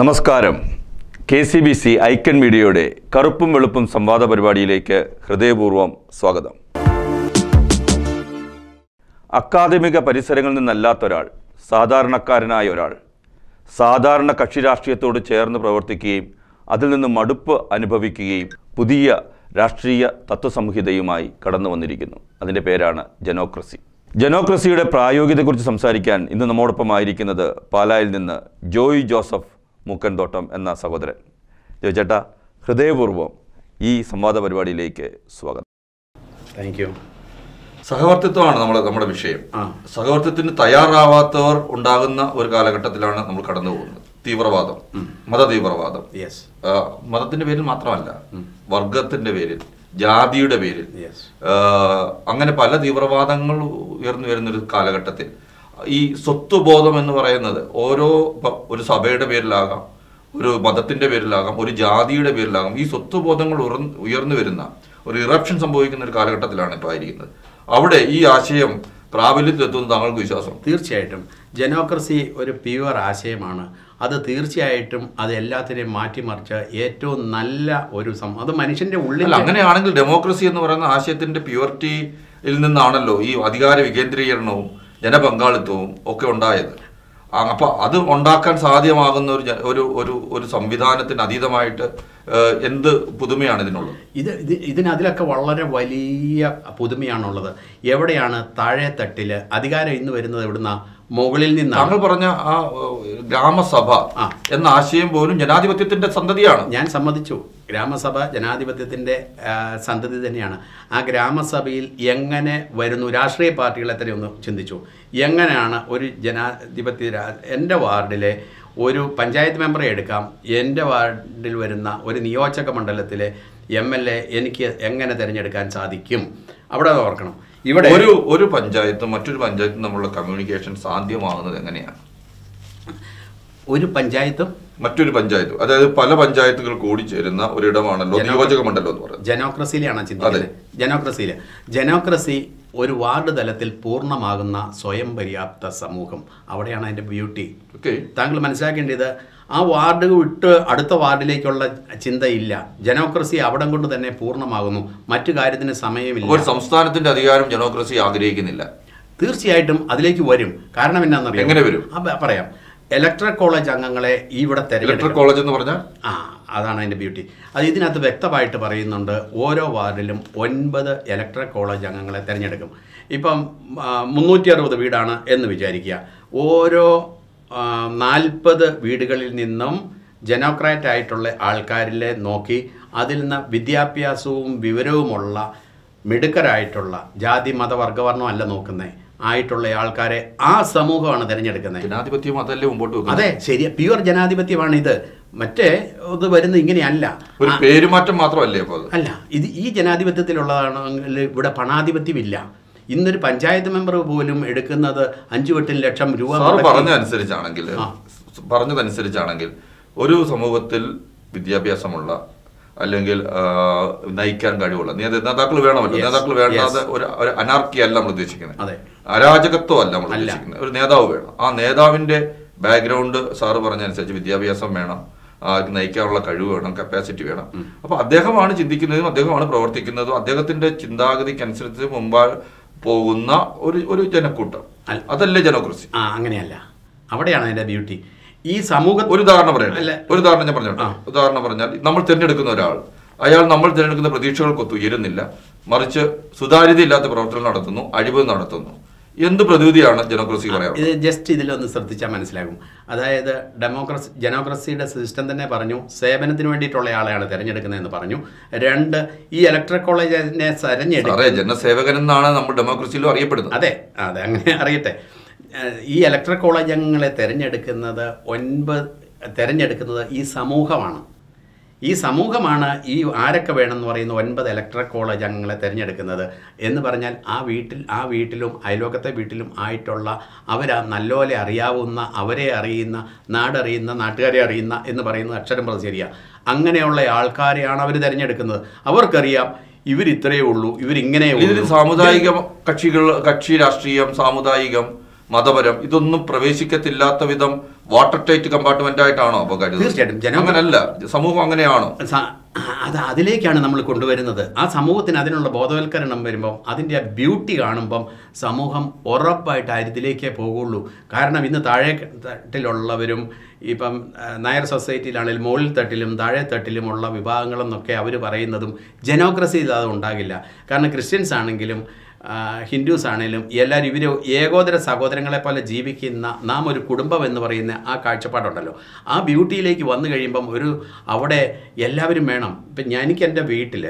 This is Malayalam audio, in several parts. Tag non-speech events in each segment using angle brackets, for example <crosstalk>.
നമസ്കാരം. K C B C icon മീഡിയയുടെ കറുപ്പും വെളുപ്പും സംവാദ പരിപാടിയിലേക്ക് ഹൃദയപൂർവം സ്വാഗതം. അക്കാദമിക പരിസരങ്ങളിൽ നിന്നല്ലാത്ത ഒരാൾ സാധാരണക്കാരനായ ഒരാൾ സാധാരണ കക്ഷി രാഷ്ട്രീയത്തോട് ചേർന്ന് പ്രവർത്തിക്കുകയും അതിൽ നിന്ന് മടുപ്പ് അനുഭവിക്കുകയും പുതിയ രാഷ്ട്രീയ തത്വസംഹിതയുമായി കടന്നു വന്നിരിക്കുന്നു. അതിന്റെ പേരാണ് ജനോക്രസി. ജനോക്രസിയുടെ പ്രായോഗികതയെക്കുറിച്ച് സംസാരിക്കാൻ ഇന്ന് നമ്മോടൊപ്പം നമ്മോടൊപ്പമായിരിക്കുന്നത് പാലായിൽ നിന്ന് ജോയ് ജോസഫ് മൂക്കൻതോട്ടം എന്ന സഹോദരൻ. ജോയ് ചേട്ടാ ഹൃദയപൂർവം ഈ സംവാദ പരിപാടിയിലേക്ക് സ്വാഗതം. താങ്ക് യു സഹവർത്തിത്വമാണ് നമ്മൾ നമ്മുടെ വിഷയം. ആ. സഹവർത്തിത്വത്തിന് തയ്യാറാവാത്തവർ ഉണ്ടാകുന്ന ഒരു കാലഘട്ടത്തിലാണ് നമ്മൾ കടന്നു പോകുന്നത്. തീവ്രവാദം. മത തീവ്രവാദം മതത്തിന്റെ പേരിൽ മാത്രമല്ല വർഗത്തിന്റെ പേരിൽ ജാതിയുടെ പേരിൽ യെസ് അങ്ങനെ പല തീവ്രവാദങ്ങൾ ഉയർന്നു വരുന്നൊരു കാലഘട്ടത്തിൽ ഈ സ്വത്വബോധം എന്ന് പറയുന്നത് ഓരോ ഒരു സഭയുടെ പേരിലാകാം ഒരു മതത്തിന്റെ പേരിലാകാം ഒരു ജാതിയുടെ പേരിലാകാം ഈ സ്വത്വബോധങ്ങൾ ഉയർന്ന് ഉയർന്നു വരുന്ന ഒരു ഇറപ്ഷൻ സംഭവിക്കുന്ന ഒരു കാലഘട്ടത്തിലാണ് ഇപ്പോൾ ആയിരിക്കുന്നത്. അവിടെ ഈ ആശയം പ്രാബല്യത്തിലെത്തുന്ന താങ്കൾക്ക് വിശ്വാസം തീർച്ചയായിട്ടും. ജനോക്രസി ഒരു പ്യുവർ ആശയമാണ്. അത് തീർച്ചയായിട്ടും അത് എല്ലാത്തിനെയും മാറ്റിമറിച്ച് ഏറ്റവും നല്ല ഒരു സം അത് മനുഷ്യന്റെ ഉള്ളിൽ അങ്ങനെയാണെങ്കിൽ ഡെമോക്രസി എന്ന് പറയുന്ന ആശയത്തിന്റെ പ്യുവർറ്റിയിൽ നിന്നാണല്ലോ ഈ അധികാര വികേന്ദ്രീകരണവും ജനപങ്കാളിത്തവും ഒക്കെ ഉണ്ടായത്. അപ്പോൾ അപ്പൊ അത് ഉണ്ടാക്കാൻ സാധ്യമാകുന്ന ഒരു ഒരു ഒരു ഒരു സംവിധാനത്തിന് അതീതമായിട്ട് എന്ത് പുതുമയാണ് ഇതിനുള്ളത്? ഇത് ഇത് ഇതിനതിലൊക്കെ വളരെ വലിയ പുതുമയാണുള്ളത്. എവിടെയാണ് താഴെ തട്ടിൽ അധികാരം ഇന്ന് വരുന്നത് എവിടുന്ന? മുകളിൽ നിന്ന് താങ്കൾ പറഞ്ഞ ആ ഗ്രാമസഭ എന്ന ആശയം പോലും ജനാധിപത്യത്തിന്റെ സന്തതിയാണ്. ഞാൻ സമ്മതിച്ചു. ഗ്രാമസഭ ജനാധിപത്യത്തിന്റെ സന്തതി തന്നെയാണ്. ആ ഗ്രാമസഭയിൽ എങ്ങനെ വരുന്നു? രാഷ്ട്രീയ പാർട്ടികളെ തന്നെ ഒന്ന് ചിന്തിച്ചു? എങ്ങനെയാണ് ഒരു ജനാധിപത്യ എന്റെ വാർഡിലെ ഒരു പഞ്ചായത്ത് മെമ്പറെ എടുക്കാം? എന്റെ വാർഡിൽ വരുന്ന ഒരു നിയോജക മണ്ഡലത്തിലെ എം എൽ എ എനിക്ക് എങ്ങനെ തിരഞ്ഞെടുക്കാൻ സാധിക്കും? അവിടെ ഓർക്കണം. ഇവിടെ ഒരു ഒരു പഞ്ചായത്തും മറ്റൊരു പഞ്ചായത്തും തമ്മിലുള്ള കമ്മ്യൂണിക്കേഷൻ സാധ്യമാകുന്നത് എങ്ങനെയാണ്? ഒരു പഞ്ചായത്തും മറ്റൊരു പഞ്ചായത്തും. അതായത് പല പഞ്ചായത്തുകൾ കൂടി ചേരുന്ന ഒരിടമാണല്ലോ നിയോജക മണ്ഡലം എന്ന് പറയുന്നത്. ജനോക്രസിയിലാണ് ചിന്തിക്കുന്നത്. ജനോക്രസിയിൽ ജനോക്രസി ഒരു വാർഡ് തലത്തിൽ പൂർണമാകുന്ന സ്വയം പര്യാപ്ത സമൂഹം. അവിടെയാണ് അതിന്റെ ബ്യൂട്ടി. ഓക്കെ താങ്കൾ മനസ്സിലാക്കേണ്ടത് ആ വാർഡ് വിട്ട് അടുത്ത വാർഡിലേക്കുള്ള ചിന്തയില്ല. ജനോക്രസി അവിടം കൊണ്ട് തന്നെ പൂർണമാകുന്നു. മറ്റു കാര്യത്തിന് സമയമില്ല. ഒരു സംസ്ഥാനത്തിന്റെ അധികാരം ജനോക്രസി ആഗ്രഹിക്കുന്നില്ല. തീർച്ചയായിട്ടും അതിലേക്ക് വരും. കാരണം എന്നാണെന്നറിയാം എങ്ങനെ വരും? പറയാം. ഇലക്ട്രൽ കോളേജ് അംഗങ്ങളെ ഇവിടെ ഇലക്ട്രൽ കോളേജ് എന്ന് പറഞ്ഞാൽ ആ അതാണ് അതിന്റെ ബ്യൂട്ടി അത് ഇതിനകത്ത് വ്യക്തമായിട്ട് പറയുന്നുണ്ട് ഓരോ വാർഡിലും ഒൻപത് ഇലക്ട്രൽ കോളേജ് അംഗങ്ങളെ തിരഞ്ഞെടുക്കും. ഇപ്പം മുന്നൂറ്റി അറുപത് വീടാണ് എന്ന് വിചാരിക്കുക. ഓരോ നാൽപ്പത് വീടുകളിൽ നിന്നും ജനോക്രാറ്റ് ആയിട്ടുള്ള ആൾക്കാരിലെ നോക്കി അതിൽ നിന്ന് വിദ്യാഭ്യാസവും വിവരവുമുള്ള മിടുക്കരായിട്ടുള്ള ജാതി മത വർഗവർണം അല്ല നോക്കുന്നത് ആയിട്ടുള്ള ആൾക്കാരെ ആ സമൂഹമാണ് തിരഞ്ഞെടുക്കുന്നത്. ജനാധിപത്യം അതല്ലേ മുമ്പോട്ട് അതെ ശരി പ്യുവർ ജനാധിപത്യമാണ് ഇത്. മറ്റേ ഇത് വരുന്നത് ഇങ്ങനെയല്ല. ഒരു പേരുമാറ്റം മാത്രമല്ലേ അല്ല ഇത് ഈ ജനാധിപത്യത്തിലുള്ളതാണെങ്കിൽ ഇവിടെ പണാധിപത്യമില്ല ഇന്നൊരു പഞ്ചായത്ത് മെമ്പർ പോലും എടുക്കുന്നത് അഞ്ചു എട്ട് ലക്ഷം രൂപ പറഞ്ഞതനുസരിച്ചാണെങ്കിൽ പറഞ്ഞതനുസരിച്ചാണെങ്കിൽ ഒരു സമൂഹത്തിൽ വിദ്യാഭ്യാസമുള്ള അല്ലെങ്കിൽ നയിക്കാൻ കഴിവുള്ള നേത- നേതാക്കൾ വേണമല്ലോ. നേതാക്കൾ വേണ്ടാതെ ഒരു ഒരു അനാർക്കി അല്ല നമ്മൾ ഉദ്ദേശിക്കുന്നത്. അരാജകത്വം അല്ല നമ്മൾ ഉദ്ദേശിക്കുന്നത്. ഒരു നേതാവ് വേണം. ആ നേതാവിന്റെ ബാക്ക്ഗ്രൗണ്ട് സാറ് പറഞ്ഞതനുസരിച്ച് വിദ്യാഭ്യാസം വേണം. നയിക്കാനുള്ള കഴിവ് വേണം കപ്പാസിറ്റി വേണം. അപ്പൊ അദ്ദേഹമാണ് ചിന്തിക്കുന്നതും അദ്ദേഹമാണ് പ്രവർത്തിക്കുന്നതും അദ്ദേഹത്തിന്റെ ചിന്താഗതിക്കനുസരിച്ച് മുമ്പാ പോകുന്ന ഒരു ഒരു ജനക്കൂട്ടം. അതല്ലേ ജനോക്രസി. ആ അങ്ങനെയല്ല. അവിടെയാണ് അതിന്റെ ബ്യൂട്ടി ഈ സമൂഹ ഒരു ഉദാഹരണം പറയാം അല്ല. ഒരു ഉദാഹരണം ഞാൻ പറഞ്ഞോട്ടെ. ഉദാഹരണം പറഞ്ഞാൽ നമ്മൾ തിരഞ്ഞെടുക്കുന്ന ഒരാൾ അയാൾ നമ്മൾ തിരഞ്ഞെടുക്കുന്ന പ്രതീക്ഷകൾക്കൊത്ത് ഉയരുന്നില്ല. മറിച്ച് സുതാര്യതയില്ലാത്ത പ്രവർത്തനം നടത്തുന്നു അഴിവ് നടത്തുന്നു. എന്ത് പ്രതിവിധിയാണ് ജനോക്രസി പറയാം ഇത് ജസ്റ്റ് ഇതിലൊന്ന് ശ്രദ്ധിച്ചാൽ മനസ്സിലാകും. അതായത് ഡെമോക്രസി ജനോക്രസിയുടെ സിസ്റ്റം തന്നെ പറഞ്ഞു സേവനത്തിന് വേണ്ടിയിട്ടുള്ള ആളെയാണ് തിരഞ്ഞെടുക്കുന്നതെന്ന് പറഞ്ഞു. രണ്ട് ഈ ഇലക്ട്രൽ കോളേജിനെ തെരഞ്ഞെടുക്കും ജനസേവകൻ എന്നാണ് നമ്മൾ ഡെമോക്രസിയിലും അറിയപ്പെടുന്നത്. അതെ അതെ അങ്ങനെ അറിയട്ടെ. ഈ ഇലക്ട്രൽ കോളേജ് അംഗങ്ങളെ തിരഞ്ഞെടുക്കുന്നത് ഒൻപത് തിരഞ്ഞെടുക്കുന്നത് ഈ സമൂഹമാണ്. ഈ സമൂഹമാണ് ഈ ആരൊക്കെ വേണമെന്ന് പറയുന്ന ഒൻപത് ഇലക്ട്രൽ കോളേജ് അംഗങ്ങളെ തിരഞ്ഞെടുക്കുന്നത് എന്ന് പറഞ്ഞാൽ ആ വീട്ടിൽ ആ വീട്ടിലും അയലോക്കത്തെ വീട്ടിലും ആയിട്ടുള്ള അവരാ നല്ലപോലെ അറിയാവുന്ന അവരെ അറിയുന്ന നാടറിയുന്ന നാട്ടുകാരെ അറിയുന്ന എന്ന് പറയുന്നത് അക്ഷരം പ്രതി ശരിയാണ് അങ്ങനെയുള്ള ആൾക്കാരെയാണ് അവർ തിരഞ്ഞെടുക്കുന്നത്. അവർക്കറിയാം ഇവരിത്രയേ ഉള്ളൂ ഇവരിങ്ങനെ സാമുദായിക കക്ഷികൾ കക്ഷി രാഷ്ട്രീയം സാമുദായികം മതപരം. ഇതൊന്നും പ്രവേശിക്കത്തില്ലാത്ത വിധം വാട്ടർ ടൈറ്റ് കമ്പാർട്ട്മെന്റ് ആയിട്ടാണോ തീർച്ചയായിട്ടും. അങ്ങനല്ല. സമൂഹം അങ്ങനെയാണോ? അത് അതിലേക്കാണ് നമ്മൾ കൊണ്ടുവരുന്നത്. ആ സമൂഹത്തിന് അതിനുള്ള ബോധവൽക്കരണം വരുമ്പം അതിന്റെ ആ ബ്യൂട്ടി കാണുമ്പം സമൂഹം ഉറപ്പായിട്ട് അരുതിലേക്കേ പോകുള്ളൂ. കാരണം ഇന്ന് താഴെ തട്ടിലുള്ളവരും ഇപ്പം നയർ സൊസൈറ്റിയിലാണെങ്കിലും മുകളിൽ തട്ടിലും താഴെ തട്ടിലുമുള്ള വിഭാഗങ്ങളെന്നൊക്കെ അവർ പറയുന്നതും ജനോക്രസി അത് ഉണ്ടാകില്ല. കാരണം ക്രിസ്ത്യൻസ് ആണെങ്കിലും ഹിന്ദുസ് ആണെങ്കിലും എല്ലാവരും ഇവർ ഏകോദര സഹോദരങ്ങളെ പോലെ ജീവിക്കുന്ന നാം ഒരു കുടുംബം എന്ന് പറയുന്ന ആ കാഴ്ചപ്പാടുണ്ടല്ലോ. ആ ബ്യൂട്ടിയിലേക്ക് വന്നു കഴിയുമ്പം ഒരു അവിടെ എല്ലാവരും വേണം. ഇപ്പം എനിക്ക് എന്റെ വീട്ടിൽ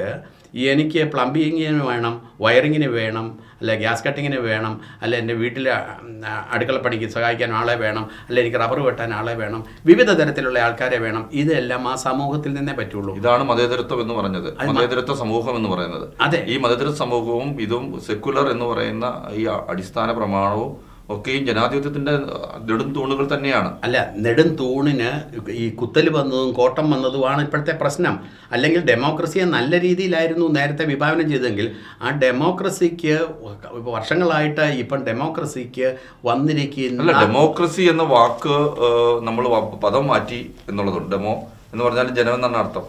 എനിക്ക് പ്ലംബിങ്ങിന് വേണം വയറിങ്ങിന് വേണം അല്ലെ ഗ്യാസ് കട്ടിങ്ങിന് വേണം അല്ലെ എന്റെ വീട്ടിൽ അടുക്കളപ്പണിക്ക് സഹായിക്കാൻ ആളെ വേണം അല്ലെ എനിക്ക് റബ്ബർ വെട്ടാൻ ആളെ വേണം വിവിധ തരത്തിലുള്ള ആൾക്കാരെ വേണം ഇതെല്ലാം ആ സമൂഹത്തിൽ നിന്നേ പറ്റുള്ളൂ. ഇതാണ് മതേതരത്വം എന്ന് പറഞ്ഞത്. മതേതരത്വ സമൂഹം എന്ന് പറയുന്നത്. അതെ. ഈ മതേതര സമൂഹവും ഇതും സെക്യുലർ എന്ന് പറയുന്ന ഈ അടിസ്ഥാന പ്രമാണവും ഒക്കെയും ജനാധിപത്യത്തിന്റെ നെടും തൂണുകൾ തന്നെയാണ്. അല്ല നെടും തൂണിന് ഈ കുത്തൽ വന്നതും കോട്ടം വന്നതുമാണ് ഇപ്പോഴത്തെ പ്രശ്നം. അല്ലെങ്കിൽ ഡെമോക്രസിയെ നല്ല രീതിയിലായിരുന്നു നേരത്തെ വിഭാവനം ചെയ്തെങ്കിൽ ആ ഡെമോക്രസിക്ക് വർഷങ്ങളായിട്ട് ഇപ്പം ഡെമോക്രസിക്ക് അല്ല വന്നിരിക്കുന്ന ഡെമോക്രസി എന്ന വാക്ക് നമ്മൾ പദം മാറ്റി എന്നുള്ളതുണ്ട്. ഡെമോ എന്ന് പറഞ്ഞാൽ ജനം എന്നാണ് അർത്ഥം.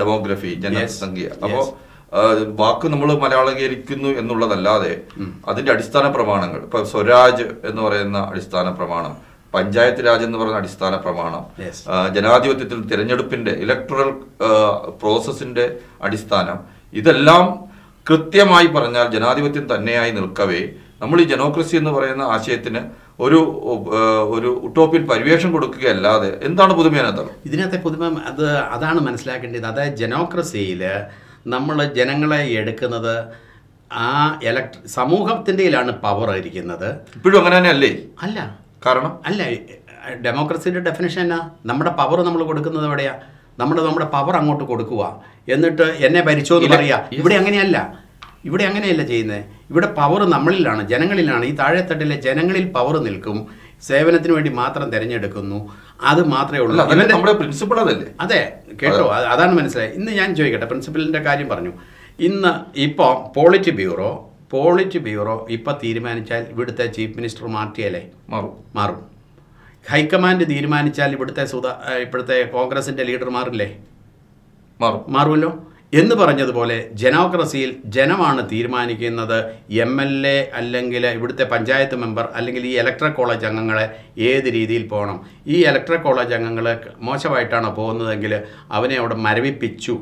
ഡെമോഗ്രഫി ജനസംഖ്യ. അപ്പോ ഏഹ്, വാക്ക് നമ്മൾ മലയാളീകരിക്കുന്നു എന്നുള്ളതല്ലാതെ അതിന്റെ അടിസ്ഥാന പ്രമാണങ്ങൾ ഇപ്പൊ സ്വരാജ് എന്ന് പറയുന്ന അടിസ്ഥാന പ്രമാണം പഞ്ചായത്ത് രാജ് എന്ന് പറയുന്ന അടിസ്ഥാന പ്രമാണം ജനാധിപത്യത്തിൽ തിരഞ്ഞെടുപ്പിന്റെ ഇലക്ട്രൽ പ്രോസസ്സിന്റെ അടിസ്ഥാനം ഇതെല്ലാം കൃത്യമായി പറഞ്ഞാൽ ജനാധിപത്യം തന്നെയായി നിൽക്കവേ നമ്മൾ ഈ ജനോക്രസി എന്ന് പറയുന്ന ആശയത്തിന് ഒരു ഒരു ഉട്ടോപ്യൻ പരിവേഷം കൊടുക്കുകയല്ലാതെ എന്താണ് പുതുമേനത്തം ഇതിനകത്തെ പുതുമ അത് അതാണ് മനസ്സിലാക്കേണ്ടത്. അതായത് ജനോക്രസിയിൽ നമ്മൾ ജനങ്ങളെ എടുക്കുന്നത് ആ ഇലക്ട് സമൂഹത്തിന്റെയിലാണ് പവർ ഇരിക്കുന്നത്. ഇപ്പോഴും അങ്ങനെ തന്നെ അല്ലേ. അല്ല കാരണം? അല്ല ഡെമോക്രസിയുടെ ഡെഫിനേഷൻ എന്നാ? നമ്മുടെ പവർ നമ്മൾ കൊടുക്കുന്നത് എവിടെയാ? നമ്മുടെ നമ്മുടെ പവർ അങ്ങോട്ട് കൊടുക്കുക എന്നിട്ട് എന്നെ ഭരിച്ചോ എന്ന് പറയാ. ഇവിടെ അങ്ങനെയല്ല. ഇവിടെ അങ്ങനെയല്ല ചെയ്യുന്നത് ഇവിടെ പവർ നമ്മളിലാണ് ജനങ്ങളിലാണ്. ഈ താഴെത്തട്ടിലെ ജനങ്ങളിൽ പവർ നിൽക്കും. സേവനത്തിന് വേണ്ടി മാത്രം തിരഞ്ഞെടുക്കുന്നു. അത് മാത്രമേ ഉള്ളൂ. നമ്മുടെ പ്രിൻസിപ്പിൾ അതല്ലേ? അതെ കേട്ടോ. അതാണ് മനസ്സിലായി. ഇന്ന് ഞാൻ ചോദിക്കട്ടെ പ്രിൻസിപ്പലിന്റെ കാര്യം പറഞ്ഞു. ഇന്ന് ഇപ്പോൾ പോളിറ്റ് ബ്യൂറോ പോളിറ്റ് ബ്യൂറോ ഇപ്പോൾ തീരുമാനിച്ചാൽ ഇവിടുത്തെ ചീഫ് മിനിസ്റ്റർ മാറ്റിയല്ലേ മാറും. മാറും. ഹൈക്കമാൻഡ് തീരുമാനിച്ചാൽ ഇവിടുത്തെ സുധാ ഇപ്പോഴത്തെ കോൺഗ്രസിന്റെ ലീഡർ മാറില്ലേ? മാറും. മാറുമല്ലോ? എന്ന് പറഞ്ഞതുപോലെ ജനോക്രസിയിൽ ജനമാണ് തീരുമാനിക്കുന്നത്. എം എൽ എ അല്ലെങ്കിൽ ഇവിടുത്തെ പഞ്ചായത്ത് മെമ്പർ അല്ലെങ്കിൽ ഈ ഇലക്ട്രൽ കോളേജ് അംഗങ്ങളെ ഏത് രീതിയിൽ പോകണം. ഈ ഇലക്ട്രൽ കോളേജ് അംഗങ്ങൾ മോശമായിട്ടാണ് പോകുന്നതെങ്കിൽ അവനെ അവിടെ മരവിപ്പിച്ചു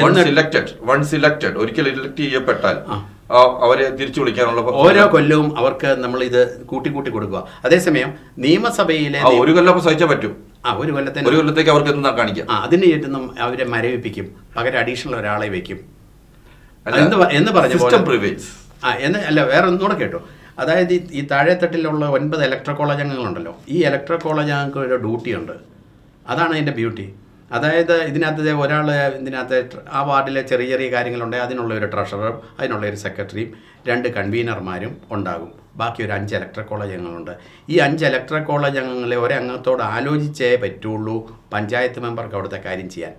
വൺ എന്ന് സിലക്റ്റഡ് വൺ സിലക്റ്റഡ് ഒരിക്കൽ ഇലക്ട് ചെയ്യപ്പെട്ടാൽ അവരെ തിരിച്ചു വിളിക്കാനുള്ള ഓരോ കൊല്ലവും അവർക്ക് നമ്മൾ ഇത് കൂട്ടി കൂട്ടി കൊടുക്കുക. അതേസമയം നിയമസഭയിലെ ഒരു കൊല്ലം സഹിച്ചാൽ പറ്റും. ആ ഒരു കൊല്ലത്തിന് ഒരു കൊല്ലത്തേക്ക് അവർക്ക് എന്താ കാണിക്കാം? ആ അതിന് ചുറ്റും അവരെ മരവിപ്പിക്കും. പകരം അഡീഷണൽ ഒരാളെ വെക്കും. എന്ന് എന്ന് പറഞ്ഞ. ആ എന്ന് അല്ല വേറെ ഒന്നുകൂടെ കേട്ടോ. അതായത് ഈ- ഈ താഴെത്തട്ടിലുള്ള ഒൻപത് ഇലക്ട്രോ കോളേജ് അംഗങ്ങളുണ്ടല്ലോ. ഈ ഇലക്ട്രോ കോളേജ് അംഗങ്ങൾക്ക് ഒരു ഡ്യൂട്ടി ഉണ്ട്. അതാണ് അതിന്റെ ബ്യൂട്ടി അതായത് ഇതിനകത്ത് ഒരാൾ ഇതിനകത്ത് ആ വാർഡിലെ ചെറിയ ചെറിയ കാര്യങ്ങളുണ്ടെങ്കിൽ അതിനുള്ള ഒരു ട്രഷറും അതിനുള്ള ഒരു സെക്രട്ടറിയും രണ്ട് കൺവീനർമാരും ഉണ്ടാകും. ബാക്കി ഒരു അഞ്ച് ഇലക്ട്രിക് കോളേജ് അംഗങ്ങളുണ്ട്. ഈ അഞ്ച് ഇലക്ട്രിക് കോളേജ് അംഗങ്ങളെ ഒരംഗത്തോട് ആലോചിച്ചേ പറ്റുള്ളൂ പഞ്ചായത്ത് മെമ്പർക്ക് അവിടുത്തെ കാര്യം ചെയ്യാൻ.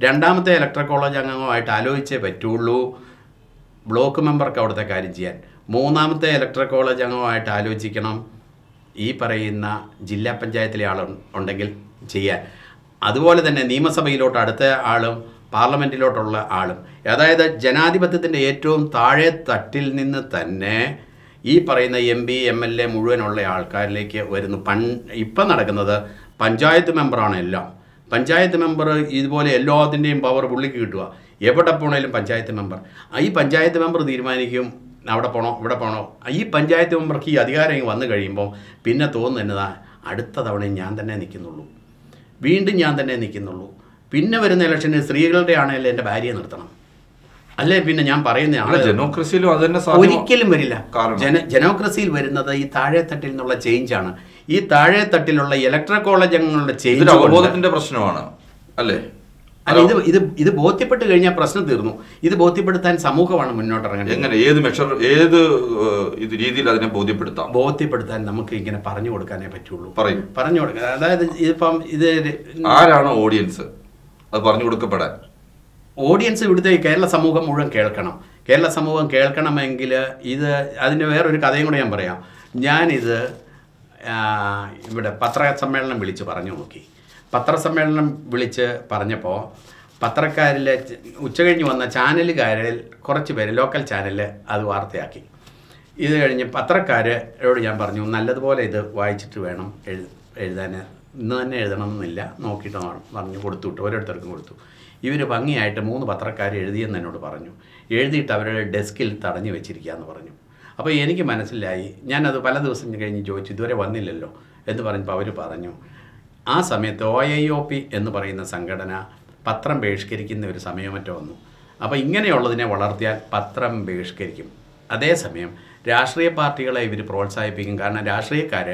രണ്ടാമത്തെ ഇലക്ട്രിക് കോളേജ് അംഗങ്ങളുമായിട്ട് ആലോചിച്ചേ പറ്റുള്ളൂ ബ്ലോക്ക് മെമ്പർക്ക് അവിടുത്തെ കാര്യം ചെയ്യാൻ. മൂന്നാമത്തെ ഇലക്ട്രിക് കോളേജ് അംഗമായിട്ട് ആലോചിക്കണം. ഈ പറയുന്ന ജില്ലാ പഞ്ചായത്തിലെ ആൾ ഉണ്ടെങ്കിൽ ചെയ്യാൻ. അതുപോലെ തന്നെ നിയമസഭയിലോട്ട് അടുത്ത ആളും പാർലമെന്റിലോട്ടുള്ള ആളും. അതായത് ജനാധിപത്യത്തിന്റെ ഏറ്റവും താഴെ തട്ടിൽ നിന്ന് തന്നെ ഈ പറയുന്ന M P M L A മുഴുവനുള്ള ആൾക്കാരിലേക്ക് വരുന്നു. പൺ ഇപ്പം നടക്കുന്നത് പഞ്ചായത്ത് മെമ്പറാണ് എല്ലാം. പഞ്ചായത്ത് മെമ്പർ ഇതുപോലെ എല്ലാത്തിന്റെയും പവർ പുള്ളിക്ക് കിട്ടുക. എവിടെ പോണേലും പഞ്ചായത്ത് മെമ്പർ. ഈ പഞ്ചായത്ത് മെമ്പർ തീരുമാനിക്കും. അവിടെ പോണോ ഇവിടെ പോണോ. ഈ പഞ്ചായത്ത് മെമ്പർക്ക് ഈ അധികാരം വന്നു കഴിയുമ്പോൾ പിന്നെ തോന്നുന്നതാ അടുത്ത തവണയും ഞാൻ തന്നെ നിൽക്കുന്നുള്ളൂ. വീണ്ടും ഞാൻ തന്നെ നിൽക്കുന്നുള്ളൂ. പിന്നെ വരുന്ന ഇലക്ഷന് സ്ത്രീകളുടെ ആണെങ്കിൽ എന്റെ ഭാര്യയെ നിർത്തണം. അല്ലേ പിന്നെ ഞാൻ പറയുന്ന ജനോക്രസിയിലും അത് തന്നെ ഒരിക്കലും വരില്ല. ജന ജനോക്രസിയിൽ വരുന്നത് ഈ താഴെത്തട്ടിൽ നിന്നുള്ള ചേഞ്ചാണ് ഈ താഴെത്തട്ടിലുള്ള ഇലക്ട്രൽ കോളേജ് അംഗങ്ങളുടെ ചേഞ്ച് അവബോധത്തിന്റെ പ്രശ്നമാണ് അല്ലേ? അല്ല ഇത് ഇത് ഇത് ബോധ്യപ്പെട്ട് കഴിഞ്ഞാൽ പ്രശ്നം തീർന്നു. ഇത് ബോധ്യപ്പെടുത്താൻ സമൂഹമാണ് മുന്നോട്ട് ഇറങ്ങേണ്ടത് എങ്ങനെ? ഏത് മെഷർ ഏത് ഇത് രീതിയിൽ അതിനെ ബോധ്യപ്പെടുത്താം? ബോധ്യപ്പെടുത്താൻ നമുക്ക് ഇങ്ങനെ പറഞ്ഞു കൊടുക്കാനേ പറ്റുള്ളൂ. പറയും. പറഞ്ഞു കൊടുക്കാൻ അതായത് ഇതിപ്പം ഇത് ആരാണ് ഓഡിയൻസ് അത് പറഞ്ഞു കൊടുക്കപ്പെടാൻ. ഓഡിയൻസ് ഇവിടുത്തെ കേരള സമൂഹം മുഴുവൻ കേൾക്കണം. കേരള സമൂഹം കേൾക്കണമെങ്കിൽ ഇത് അതിന് വേറൊരു കഥയും കൂടെ ഞാൻ പറയാം. ഞാനിത് ഇവിടെ പത്രസമ്മേളനം വിളിച്ച് പറഞ്ഞു നോക്കി. പത്രസമ്മേളനം വിളിച്ച് പറഞ്ഞപ്പോൾ പത്രക്കാരിലെ ഉച്ചകഴിഞ്ഞ് വന്ന ചാനലുകാരിൽ കുറച്ച് പേര് ലോക്കൽ ചാനലിൽ അത് വാർത്തയാക്കി. ഇത് കഴിഞ്ഞ് പത്രക്കാരോട് ഞാൻ പറഞ്ഞു നല്ലതുപോലെ ഇത് വായിച്ചിട്ട് വേണം എഴു എഴുതാൻ ഇന്ന് തന്നെ എഴുതണം എന്നില്ല. നോക്കിയിട്ട് പറഞ്ഞു കൊടുത്തു വിട്ടു. ഓരോരുത്തർക്കും കൊടുത്തു. ഇവർ ഭംഗിയായിട്ട് മൂന്ന് പത്രക്കാർ എഴുതിയെന്ന് എന്നോട് പറഞ്ഞു. എഴുതിയിട്ട് അവരുടെ ഡെസ്കിൽ തടഞ്ഞു വെച്ചിരിക്കുകയെന്ന് പറഞ്ഞു. അപ്പോൾ എനിക്ക് മനസ്സിലായി ഞാനത് പല ദിവസം കഴിഞ്ഞ് ചോദിച്ചു ഇതുവരെ വന്നില്ലല്ലോ? എന്ന് പറഞ്ഞപ്പോൾ അവർ പറഞ്ഞു ആ സമയത്ത് ഒ ഐ ഒ പി എന്ന് പറയുന്ന സംഘടന പത്രം ബഹിഷ്കരിക്കുന്ന ഒരു സമയം മറ്റോ വന്നു. അപ്പോൾ ഇങ്ങനെയുള്ളതിനെ വളർത്തിയാൽ പത്രം ബഹിഷ്കരിക്കും. അതേസമയം രാഷ്ട്രീയ പാർട്ടികളെ ഇവർ പ്രോത്സാഹിപ്പിക്കും. കാരണം രാഷ്ട്രീയക്കാർ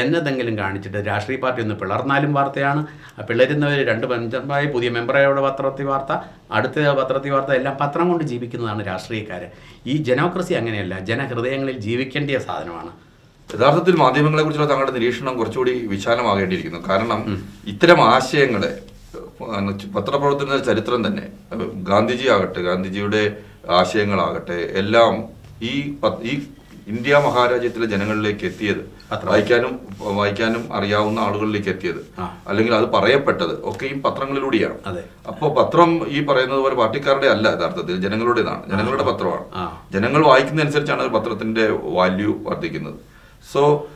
എന്നതെങ്കിലും കാണിച്ചിട്ട് രാഷ്ട്രീയ പാർട്ടി ഒന്ന് പിളർന്നാലും വാർത്തയാണ്. പിളരുന്നവർ രണ്ട് മെമ്പറായി പുതിയ മെമ്പറയുടെ പത്രത്തിൽ വാർത്ത അടുത്ത പത്രത്തിൽ വാർത്ത എല്ലാം പത്രം കൊണ്ട് ജീവിക്കുന്നതാണ് രാഷ്ട്രീയക്കാർ ഈ ജനോക്രസി അങ്ങനെയല്ല ജനഹൃദയങ്ങളിൽ ജീവിക്കേണ്ടിയ സാധനമാണ്. യഥാർത്ഥത്തിൽ മാധ്യമങ്ങളെക്കുറിച്ചുള്ള തങ്ങളുടെ നിരീക്ഷണം കുറച്ചുകൂടി വിശാലമാകേണ്ടിയിരിക്കുന്നു. കാരണം ഇത്തരം ആശയങ്ങളെ പത്രപ്രവർത്തന ചരിത്രം തന്നെ ഗാന്ധിജി ആകട്ടെ ഗാന്ധിജിയുടെ ആശയങ്ങളാകട്ടെ എല്ലാം ഈ ഈ ഇന്ത്യ മഹാരാജ്യത്തിലെ ജനങ്ങളിലേക്ക് എത്തിയത് വായിക്കാനും വായിക്കാനും അറിയാവുന്ന ആളുകളിലേക്ക് എത്തിയത്. അല്ലെങ്കിൽ അത് പറയപ്പെട്ടത് ഒക്കെ ഈ പത്രങ്ങളിലൂടെയാണ്. അപ്പോ അപ്പോൾ പത്രം ഈ പറയുന്നത് പോലെ പാർട്ടിക്കാരുടെ അല്ല യഥാർത്ഥത്തിൽ ജനങ്ങളുടേതാണ്. ജനങ്ങളുടെ പത്രമാണ്. ജനങ്ങൾ വായിക്കുന്നതനുസരിച്ചാണ് പത്രത്തിന്റെ വാല്യൂ വർദ്ധിക്കുന്നത്. സോ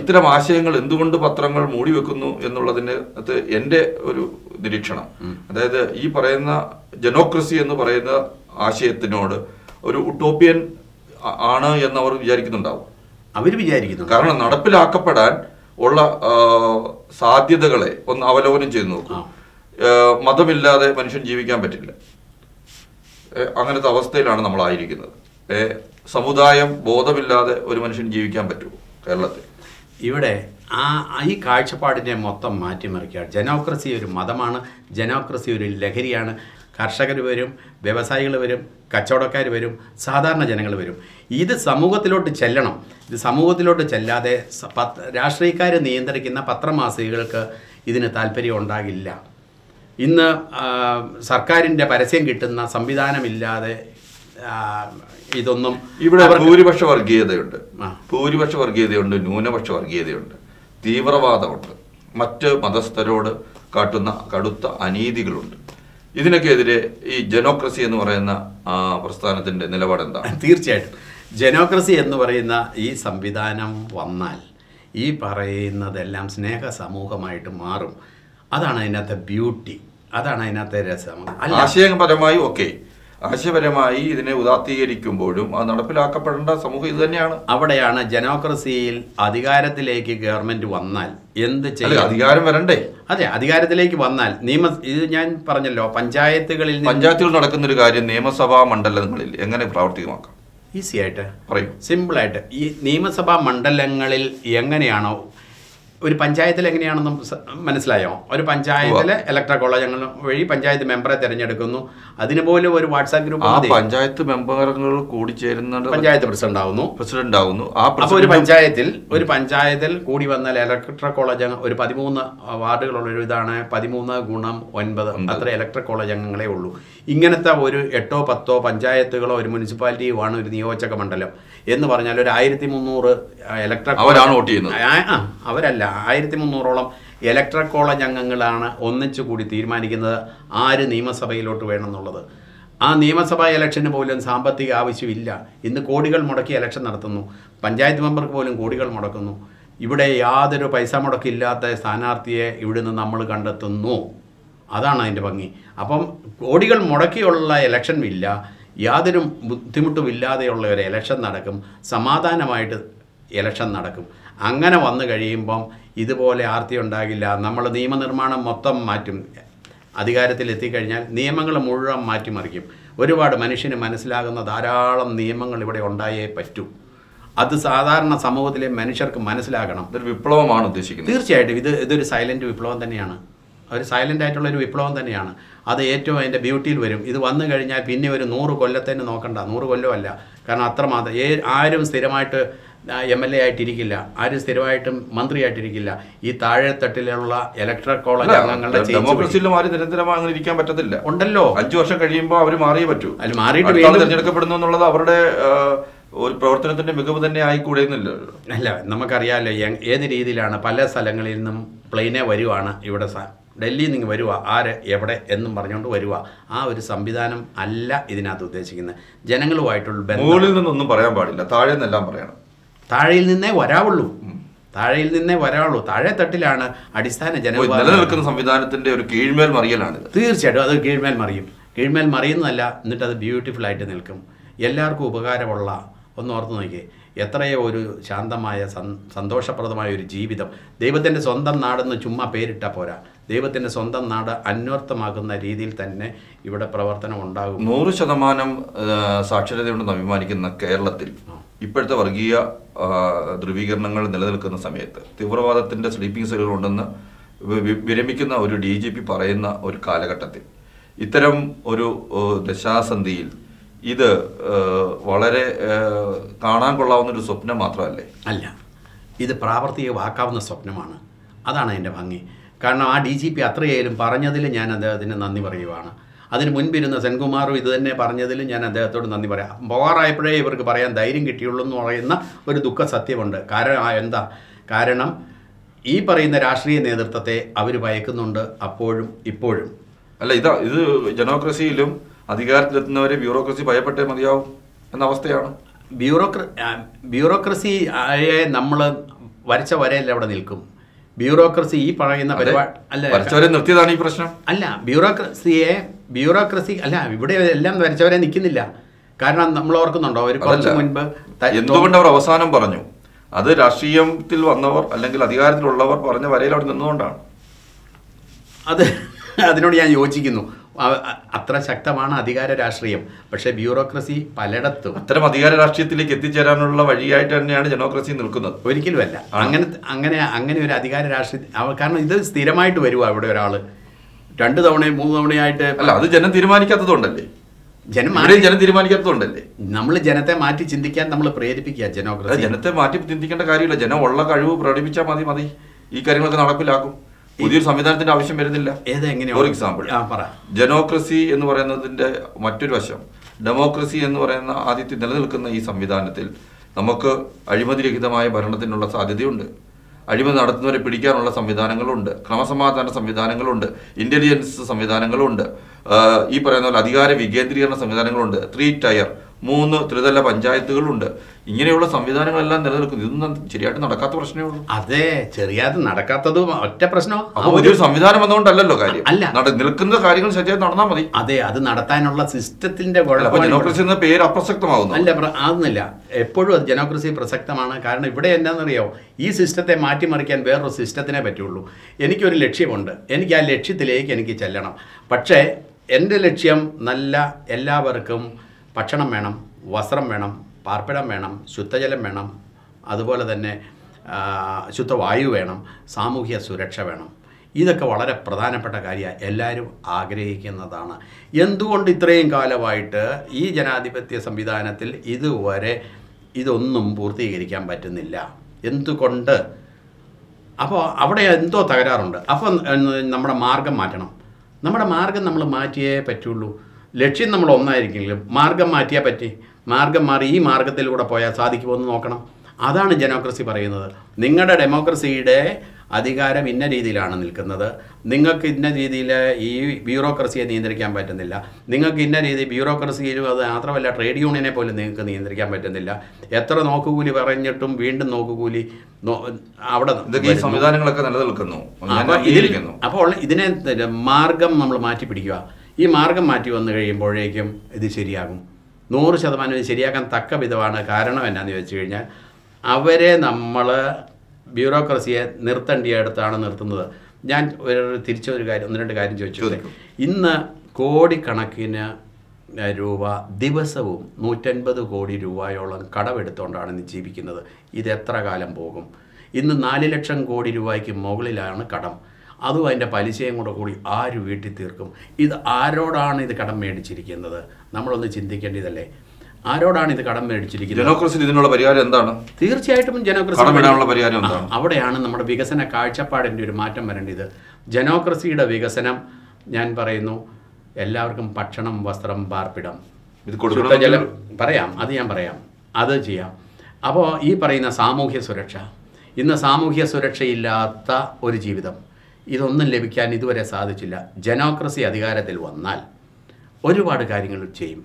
ഇത്തരം ആശയങ്ങൾ എന്തുകൊണ്ട് പത്രങ്ങൾ മൂടി വെക്കുന്നു എന്നുള്ളതിന് അത് എന്റെ ഒരു നിരീക്ഷണം. അതായത് ഈ പറയുന്ന ജനോക്രസി എന്ന് പറയുന്ന ആശയത്തിനോട് ഒരു ഉട്ടോപ്യൻ ആണ് എന്ന് അവർ വിചാരിക്കുന്നുണ്ടാവും. അവർ വിചാരിക്കുന്നു. കാരണം നടപ്പിലാക്കപ്പെടാൻ ഉള്ള സാധ്യതകളെ ഒന്ന് അവലോകനം ചെയ്തു നോക്കൂ. മതമില്ലാതെ മനുഷ്യൻ ജീവിക്കാൻ പറ്റില്ല. അങ്ങനത്തെ അവസ്ഥയിലാണ് നമ്മൾ ആയിരിക്കുന്നത് സമുദായം ബോധമില്ലാതെ ഒരു മനുഷ്യൻ ജീവിക്കാൻ പറ്റുമോ കേരളത്തിൽ? ഇവിടെ ആ ഈ കാഴ്ചപ്പാടിനെ മൊത്തം മാറ്റിമറിക്കുക. ജനോക്രസി ഒരു മതമാണ് ജനോക്രസി ഒരു ലഹരിയാണ്. കർഷകർ വരും വ്യവസായികൾ വരും കച്ചവടക്കാർ വരും സാധാരണ ജനങ്ങൾ വരും. ഇത് സമൂഹത്തിലോട്ട് ചെല്ലണം. ഇത് സമൂഹത്തിലോട്ട് ചെല്ലാതെ രാഷ്ട്രീയക്കാർ നിയന്ത്രിക്കുന്ന പത്രമാസികകൾക്ക് ഇതിന് താല്പര്യം ഉണ്ടാകില്ല. ഇന്ന് സർക്കാരിന്റെ പരസ്യം കിട്ടുന്ന സംവിധാനമില്ലാതെ ഇതൊന്നും ഇവിടെ ഭൂരിപക്ഷ വർഗീയതയുണ്ട്. ഭൂരിപക്ഷ വർഗീയതയുണ്ട് ന്യൂനപക്ഷ വർഗീയതയുണ്ട്. തീവ്രവാദമുണ്ട്. മറ്റ് മതസ്ഥരോട് കാട്ടുന്ന കടുത്ത അനീതികളുണ്ട്. ഇതിനൊക്കെതിരെ ഈ ജനോക്രസി എന്ന് പറയുന്ന പ്രസ്ഥാനത്തിന്റെ നിലപാട് എന്താ <laughs> തീർച്ചയായിട്ടും. ജനോക്രസി എന്ന് പറയുന്ന ഈ സംവിധാനം വന്നാൽ ഈ പറയുന്നതെല്ലാം സ്നേഹ സമൂഹമായിട്ട് മാറും. അതാണ് അതിനകത്തെ ബ്യൂട്ടി. അതാണ് അതിനകത്തെ രസം. ആശയപരമായി ഓക്കെ. ആശയപരമായി ഇതിനെ ഉദാത്തീകരിക്കുമ്പോഴും അത് നടപ്പിലാക്കപ്പെടേണ്ട സമൂഹം ഇത് തന്നെയാണ്. അവിടെയാണ് ജനോക്രസിയിൽ അധികാരത്തിലേക്ക് ഗവൺമെന്റ് വന്നാൽ എന്ത് ചെയ്യും? അധികാരം വരണ്ടേ? അതെ അധികാരത്തിലേക്ക് വന്നാൽ നിയമ ഇത് ഞാൻ പറഞ്ഞല്ലോ പഞ്ചായത്തുകളിൽ പഞ്ചായത്തുകൾ നടക്കുന്ന ഒരു കാര്യം നിയമസഭാ മണ്ഡലങ്ങളിൽ എങ്ങനെ പ്രാവർത്തികമാക്കാം? ഈസി ആയിട്ട്. പറയും. സിമ്പിളായിട്ട് ഈ നിയമസഭാ മണ്ഡലങ്ങളിൽ എങ്ങനെയാണോ ഒരു പഞ്ചായത്തിൽ എങ്ങനെയാണെന്ന് മനസ്സിലായോ? ഒരു പഞ്ചായത്തിലെ ഇലക്ട്ര കോളേജ് വഴി പഞ്ചായത്ത് മെമ്പറെ തിരഞ്ഞെടുക്കുന്നു. അതിന് പോലും ഒരു വാട്സാപ്പ് ഗ്രൂപ്പ് പഞ്ചായത്ത് മെമ്പറുകൾ കൂടി ചേരുന്ന പഞ്ചായത്ത് പ്രസിഡന്റ് ആവുന്നു. പ്രസിഡന്റ് ആവുന്നു. ആ അപ്പോൾ ഒരു പഞ്ചായത്തിൽ ഒരു പഞ്ചായത്തിൽ കൂടി വന്നാൽ ഇലക്ട്ര കോളേജ് ഒരു പതിമൂന്ന് വാർഡുകളുള്ള ഒരു ഇതാണ് പതിമൂന്ന് ഗുണം ഒൻപത്. അത്ര ഇലക്ട്ര കോളേജ് അംഗങ്ങളെ ഉള്ളൂ. ഇങ്ങനത്തെ ഒരു എട്ടോ പത്തോ പഞ്ചായത്തുകളോ ഒരു മുനിസിപ്പാലിറ്റിയോ ആണ് ഒരു നിയോജക മണ്ഡലം എന്ന് പറഞ്ഞാൽ ഒരു ആയിരത്തി മുന്നൂറ് ഇലക്ട്ര അവരാണ് വോട്ട് ചെയ്യുന്നത്. അവരല്ല. ആയിരത്തി മുന്നൂറോളം ഇലക്ട്ര കോളേജ് അംഗങ്ങളാണ് ഒന്നിച്ചു കൂടി തീരുമാനിക്കുന്നത് ആര് നിയമസഭയിലോട്ട് വേണമെന്നുള്ളത്. ആ നിയമസഭാ ഇലക്ഷന് പോലും സാമ്പത്തിക ആവശ്യമില്ല. ഇന്ന് കോടികൾ മുടക്കി ഇലക്ഷൻ നടത്തുന്നു. പഞ്ചായത്ത് മെമ്പർക്ക് പോലും കോടികൾ മുടക്കുന്നു. ഇവിടെ യാതൊരു പൈസ മുടക്കില്ലാത്ത സ്ഥാനാർത്ഥിയെ ഇവിടുന്ന് നമ്മൾ കണ്ടെത്തുന്നു. അതാണ് അതിന്റെ ഭംഗി. അപ്പം കോടികൾ മുടക്കിയുള്ള ഇലക്ഷൻ ഇല്ല യാതൊരു ബുദ്ധിമുട്ടും ഇല്ലാതെയുള്ള ഒരു ഇലക്ഷൻ നടക്കും സമാധാനമായിട്ട് ഇലക്ഷൻ നടക്കും. അങ്ങനെ വന്നു കഴിയുമ്പം ഇതുപോലെ ആർത്തി ഉണ്ടാകില്ല നമ്മൾ നിയമനിർമ്മാണം മൊത്തം മാറ്റും. അധികാരത്തിൽ എത്തിക്കഴിഞ്ഞാൽ നിയമങ്ങൾ മുഴുവൻ മാറ്റിമറിക്കും. ഒരുപാട് മനുഷ്യന് മനസ്സിലാകുന്ന ധാരാളം നിയമങ്ങൾ ഇവിടെ ഉണ്ടായേ പറ്റൂ. അത് സാധാരണ സമൂഹത്തിലെ മനുഷ്യർക്ക് മനസ്സിലാകണം. ഇതൊരു വിപ്ലവമാണ് ഉദ്ദേശിക്കുന്നത്. തീർച്ചയായിട്ടും ഇത് ഇതൊരു സൈലന്റ് വിപ്ലവം തന്നെയാണ്. ഒരു സൈലന്റ് ആയിട്ടുള്ള ഒരു വിപ്ലവം തന്നെയാണ്. അത് ഏറ്റവും അതിന്റെ ബ്യൂട്ടിയിൽ വരും. ഇത് വന്നു കഴിഞ്ഞാൽ പിന്നെ ഒരു നൂറ് കൊല്ലത്തേന് നോക്കണ്ട. നൂറ് കൊല്ലമല്ല. കാരണം അത്രമാത്രം. ഏ ആരും സ്ഥിരമായിട്ട് എം എൽ എ ആയിട്ടിരിക്കില്ല. ആരും സ്ഥിരമായിട്ടും മന്ത്രിയായിട്ടിരിക്കില്ല. ഈ താഴെത്തട്ടിലുള്ള ഇലക്ട്രൽ കോളേജ് അംഗങ്ങളുടെ ഡെമോക്രസിയിലും ആരും നിരന്തരമായി അങ്ങനെ ഇരിക്കാൻ പറ്റത്തില്ല. ഉണ്ടല്ലോ. അഞ്ചു വർഷം കഴിയുമ്പോൾ അവർ മാറിയേ പറ്റൂ. അതിൽ മാറിയിട്ട് തിരഞ്ഞെടുക്കപ്പെടുന്നു എന്നുള്ളത് അവരുടെ ഒരു പ്രവർത്തനത്തിന്റെ മികവ് തന്നെ ആയിക്കൂടെ അല്ല നമുക്കറിയാമല്ലോ ഏത് രീതിയിലാണ് പല സ്ഥലങ്ങളിൽ നിന്നും പ്ലെയിനെ വരുവാണ് ഇവിടെ ഡൽഹിയിൽ നിന്ന് വരുക ആര് എവിടെ എന്നും പറഞ്ഞുകൊണ്ട് വരുക ആ ഒരു സംവിധാനം അല്ല ഇതിനകത്ത് ഉദ്ദേശിക്കുന്നത്. ജനങ്ങളുമായിട്ടുള്ള ബന്ധം നിന്നൊന്നും പറയാൻ പാടില്ല. താഴെ നിന്നെല്ലാം പറയണം. താഴെയിൽ നിന്നേ വരാവുള്ളൂ. താഴെയിൽ നിന്നേ വരാവുള്ളൂ. താഴെ തട്ടിലാണ് അടിസ്ഥാന ജന നിലനിൽക്കുന്ന സംവിധാനത്തിന്റെ ഒരു കീഴ്മേൽ മറിയലാണ് തീർച്ചയായിട്ടും അത് കീഴ്മേൽ മറിയും. കീഴ്മേൽ മറിയുന്നതല്ല എന്നിട്ട് അത് ബ്യൂട്ടിഫുൾ ആയിട്ട് നിൽക്കും. എല്ലാവർക്കും ഉപകാരമുള്ള ഒന്ന് ഓർത്ത് നോക്കിയേ. എത്രയോ ഒരു ശാന്തമായ സന്തോഷപ്രദമായ ഒരു ജീവിതം. ദൈവത്തിന്റെ സ്വന്തം നാടെന്ന് ചുമ്മാ പേരിട്ട പോരാ. ദൈവത്തിന്റെ സ്വന്തം നാട് അന്വർത്ഥമാകുന്ന രീതിയിൽ തന്നെ ഇവിടെ പ്രവർത്തനം ഉണ്ടാകും. നൂറ് ശതമാനം സാക്ഷരതയുണ്ട് സാക്ഷരതയുണ്ടെന്ന് അഭിമാനിക്കുന്ന കേരളത്തിൽ ഇപ്പോഴത്തെ വർഗീയ ധ്രുവീകരണങ്ങൾ നിലനിൽക്കുന്ന സമയത്ത് തീവ്രവാദത്തിന്റെ സ്ലീപ്പിംഗ് സെല്ലുകൾ ഉണ്ടെന്ന് വി- വി- വിരമിക്കുന്ന ഒരു ഡി ജി പി പറയുന്ന ഒരു കാലഘട്ടത്തിൽ ഇത്തരം ഒരു ദശാസന്ധിയിൽ ഇത് വളരെ കാണാൻ കൊള്ളാവുന്ന ഒരു സ്വപ്നം മാത്രമല്ലേ? അല്ല. ഇത് പ്രാവർത്തികമാക്കാവുന്ന സ്വപ്നമാണ്. അതാണ് എന്റെ ഭംഗി. കാരണം ആ ഡി ജി പി അത്രയായാലും പറഞ്ഞതിൽ ഞാൻ അദ്ദേഹത്തിന് നന്ദി പറയുവാണ്. അതിന് മുൻപിരുന്ന സെൻകുമാറും ഇത് തന്നെ പറഞ്ഞതിൽ ഞാൻ അദ്ദേഹത്തോട് നന്ദി പറയാം. പോകാറായപ്പോഴേ ഇവർക്ക് പറയാൻ ധൈര്യം കിട്ടിയുള്ളൂ എന്ന് പറയുന്ന ഒരു ദുഃഖ സത്യമുണ്ട്. കാരണം എന്താ? കാരണം ഈ പറയുന്ന രാഷ്ട്രീയ നേതൃത്വത്തെ അവർ ഭയക്കുന്നുണ്ട് അപ്പോഴും ഇപ്പോഴും. അല്ല ഇതാ ഇത് ജനോക്രസിയിലും അധികാരത്തിലെത്തുന്നവരെ ബ്യൂറോക്രസി ഭയപ്പെട്ടേ മതിയാവും എന്ന അവസ്ഥയാണ്. ബ്യൂറോക്ര ബ്യൂറോക്രസിയെ ബ്യൂറോക്രസി ആയെ നമ്മൾ വരച്ച വരയിൽ അവിടെ നിൽക്കും. ബ്യൂറോക്രസി ഈ പറയുന്ന. പരിപാടി അല്ല വരച്ചവരെ നിർത്തിയതാണ് ഈ പ്രശ്നം. അല്ല ബ്യൂറോക്രസിയെ ബ്യൂറോക്രസി അല്ല ഇവിടെ എല്ലാം വരച്ചവരെ നിൽക്കുന്നില്ല. കാരണം നമ്മൾ ഓർക്കുന്നുണ്ടോ? ഒരു കുറച്ച് മുൻപ് എന്തുകൊണ്ട് അവർ അവസാനം പറഞ്ഞു? അത് രാഷ്ട്രീയത്തിൽ വന്നവർ അല്ലെങ്കിൽ അധികാരത്തിലുള്ളവർ പറഞ്ഞ വരയിൽ അവിടെ നിന്നുകൊണ്ടാണ്. അത് <laughs> അതിനോട് ഞാൻ യോജിക്കുന്നു. അത്ര ശക്തമാണ് അധികാര രാഷ്ട്രീയം പക്ഷേ ബ്യൂറോക്രസി പലയിടത്തും. അത്തരം അധികാര രാഷ്ട്രീയത്തിലേക്ക് എത്തിച്ചേരാനുള്ള വഴിയായിട്ട് തന്നെയാണ് ജനോക്രസി നിൽക്കുന്നത്. ഒരിക്കലുമല്ല അങ്ങനെ അങ്ങനെ അങ്ങനെ ഒരു അധികാര രാഷ്ട്രീയ കാരണം ഇത് സ്ഥിരമായിട്ട് വരുവാ ഇവിടെ ഒരാൾ രണ്ട് തവണയും മൂന്ന് തവണയായിട്ട് അല്ല അത് ജനം തീരുമാനിക്കാത്തതുകൊണ്ടല്ലേ? ജനം ജനം തീരുമാനിക്കാത്തതുകൊണ്ടല്ലേ? നമ്മൾ ജനത്തെ മാറ്റി ചിന്തിക്കാൻ നമ്മൾ പ്രേരിപ്പിക്കുക ജനോക്രസി ജനത്തെ മാറ്റി ചിന്തിക്കേണ്ട കാര്യമില്ല. ജനം ഉള്ള കഴിവ് പ്രകടിപ്പിച്ചാൽ മതി മതി. ഈ കാര്യങ്ങളൊക്കെ നടപ്പിലാക്കും. പുതിയൊരു സംവിധാനത്തിന്റെ ആവശ്യം വരുന്നില്ല. ഫോർ എക്സാമ്പിൾ ജനോക്രസി എന്ന് പറയുന്നതിന്റെ മറ്റൊരു വശം. ഡെമോക്രസി എന്ന് പറയുന്ന ആദ്യത്തെ നിലനിൽക്കുന്ന ഈ സംവിധാനത്തിൽ നമുക്ക് അഴിമതിരഹിതമായ ഭരണത്തിനുള്ള സാധ്യതയുണ്ട്. അഴിമതി നടത്തുന്നവരെ പിടിക്കാനുള്ള സംവിധാനങ്ങളുണ്ട്. ക്രമസമാധാന സംവിധാനങ്ങളുണ്ട്. ഇന്റലിജൻസ് സംവിധാനങ്ങളുണ്ട്. ഈ പറയുന്ന പോലെ അധികാര വികേന്ദ്രീകരണ സംവിധാനങ്ങളുണ്ട്. ത്രീ ടയർ മൂന്ന് ത്രിതല പഞ്ചായത്തുകളുണ്ട്. ഇങ്ങനെയുള്ള സംവിധാനങ്ങളെല്ലാം നിലനിൽക്കുന്നു. ഇതൊന്നും ശരിയായിട്ട് നടക്കാത്ത പ്രശ്നമേ ഉള്ളൂ. അതെ ചെറിയാതെ നടക്കാത്തതും ഒറ്റ പ്രശ്നം സംവിധാനം വന്നുകൊണ്ടല്ലല്ലോ കാര്യം. അല്ല. നിൽക്കുന്ന കാര്യങ്ങൾ ശരിയായി നടന്നാൽ മതി. അതെ അത് നടത്താനുള്ള സിസ്റ്റത്തിന്റെ ജനോക്രസി എന്ന പേര് അപ്രസക്തമാകുന്നു അല്ല ആകുന്നില്ല എപ്പോഴും അത് ജനോക്രസി പ്രസക്തമാണ്. കാരണം ഇവിടെ എന്താണെന്നറിയോ ഈ സിസ്റ്റത്തെ മാറ്റിമറിക്കാൻ വേറൊരു സിസ്റ്റത്തിനെ പറ്റുള്ളൂ. എനിക്കൊരു ലക്ഷ്യമുണ്ട്. എനിക്ക് ആ ലക്ഷ്യത്തിലേക്ക് എനിക്ക് ചെല്ലണം. പക്ഷേ എന്റെ ലക്ഷ്യം നല്ല എല്ലാവർക്കും ഭക്ഷണം വേണം വസ്ത്രം വേണം പാർപ്പിടം വേണം ശുദ്ധജലം വേണം അതുപോലെ തന്നെ ശുദ്ധവായു വേണം സാമൂഹ്യ സുരക്ഷ വേണം. ഇതൊക്കെ വളരെ പ്രധാനപ്പെട്ട കാര്യമാണ്. എല്ലാവരും ആഗ്രഹിക്കുന്നതാണ്. എന്തുകൊണ്ട് ഇത്രയും കാലമായിട്ട് ഈ ജനാധിപത്യ സംവിധാനത്തിൽ ഇതുവരെ ഇതൊന്നും പൂർത്തീകരിക്കാൻ പറ്റുന്നില്ല? എന്തുകൊണ്ട്? അപ്പോൾ അവിടെ എന്തോ തകരാറുണ്ട്. അപ്പോൾ നമ്മുടെ മാർഗം മാറ്റണം. നമ്മുടെ മാർഗം നമ്മൾ മാറ്റിയേ പറ്റുള്ളൂ. ലക്ഷ്യം നമ്മൾ ഒന്നായിരിക്കില്ല? മാർഗം മാറ്റിയാൽ പറ്റി. മാർഗം മാറി ഈ മാർഗത്തിലൂടെ പോയാൽ സാധിക്കുമെന്ന് നോക്കണം. അതാണ് ജനോക്രസി പറയുന്നത്. നിങ്ങളുടെ ഡെമോക്രസിയുടെ അധികാരം ഇന്ന രീതിയിലാണ് നിൽക്കുന്നത്. നിങ്ങൾക്ക് ഇന്ന രീതിയിൽ ഈ ബ്യൂറോക്രസിയെ നിയന്ത്രിക്കാൻ പറ്റുന്നില്ല. നിങ്ങൾക്ക് ഇന്ന രീതി ബ്യൂറോക്രസിയിലും അത് മാത്രമല്ല ട്രേഡ് യൂണിയനെ പോലും നിങ്ങൾക്ക് നിയന്ത്രിക്കാൻ പറ്റുന്നില്ല. എത്ര നോക്കുകൂലി പറഞ്ഞിട്ടും വീണ്ടും നോക്കുകൂലി അവിടെ. സംവിധാനങ്ങളൊക്കെ നിലനിൽക്കുന്നു. അപ്പോൾ ഇതിനെ മാർഗം നമ്മൾ മാറ്റി പിടിക്കുക ഈ മാർഗം മാറ്റി വന്നു കഴിയുമ്പോഴേക്കും ഇത് ശരിയാകും. നൂറ് ശതമാനം ഇത് ശരിയാക്കാൻ തക്ക വിധമാണ് കാരണം എന്നാന്ന് ചോദിച്ചു കഴിഞ്ഞാൽ അവരെ നമ്മൾ ബ്യൂറോക്രസിയെ നിർത്തേണ്ടിയടുത്താണ് നിർത്തുന്നത്. ഞാൻ ഒരു തിരിച്ചൊരു കാര്യം ഒന്ന് രണ്ട് കാര്യം ചോദിച്ചു. ഇന്ന് കോടിക്കണക്കിന് രൂപ ദിവസവും നൂറ്റൻപത് കോടി രൂപയോളം കടമെടുത്തുകൊണ്ടാണ് ഇന്ന് ജീവിക്കുന്നത്. ഇത് എത്ര കാലം പോകും? ഇന്ന് നാല് ലക്ഷം കോടി രൂപയ്ക്ക് മുകളിലാണ് കടം. അതും അതിന്റെ പലിശയും കൂടെ കൂടി ആര് വീട്ടിൽ തീർക്കും? ഇത് ആരോടാണ് ഇത് കടം മേടിച്ചിരിക്കുന്നത്? നമ്മളൊന്ന് ചിന്തിക്കേണ്ടതല്ലേ. ആരോടാണ് ഇത് കടം മേടിച്ചിരിക്കുന്നത്? ഇതിനുള്ള പരിഹാരം എന്താണ്? തീർച്ചയായിട്ടും ജനോക്രസി പരിഹാരം എന്താണ്? അവിടെയാണ് നമ്മുടെ വികസന കാഴ്ചപ്പാടിന്റെ ഒരു മാറ്റം വരേണ്ടത്. ജനോക്രസിയുടെ വികസനം ഞാൻ പറയുന്നു എല്ലാവർക്കും ഭക്ഷണം വസ്ത്രം പാർപ്പിടം. ഇത് ശുദ്ധജലം പറയാം അത് ഞാൻ പറയാം. അത് ചെയ്യാം. അപ്പോൾ ഈ പറയുന്ന സാമൂഹ്യ സുരക്ഷ ഇന്ന് സാമൂഹ്യ സുരക്ഷയില്ലാത്ത ഒരു ജീവിതം. ഇതൊന്നും ലഭിക്കാൻ ഇതുവരെ സാധിച്ചില്ല. ജനോക്രസി അധികാരത്തിൽ വന്നാൽ ഒരുപാട് കാര്യങ്ങൾ ചെയ്യും.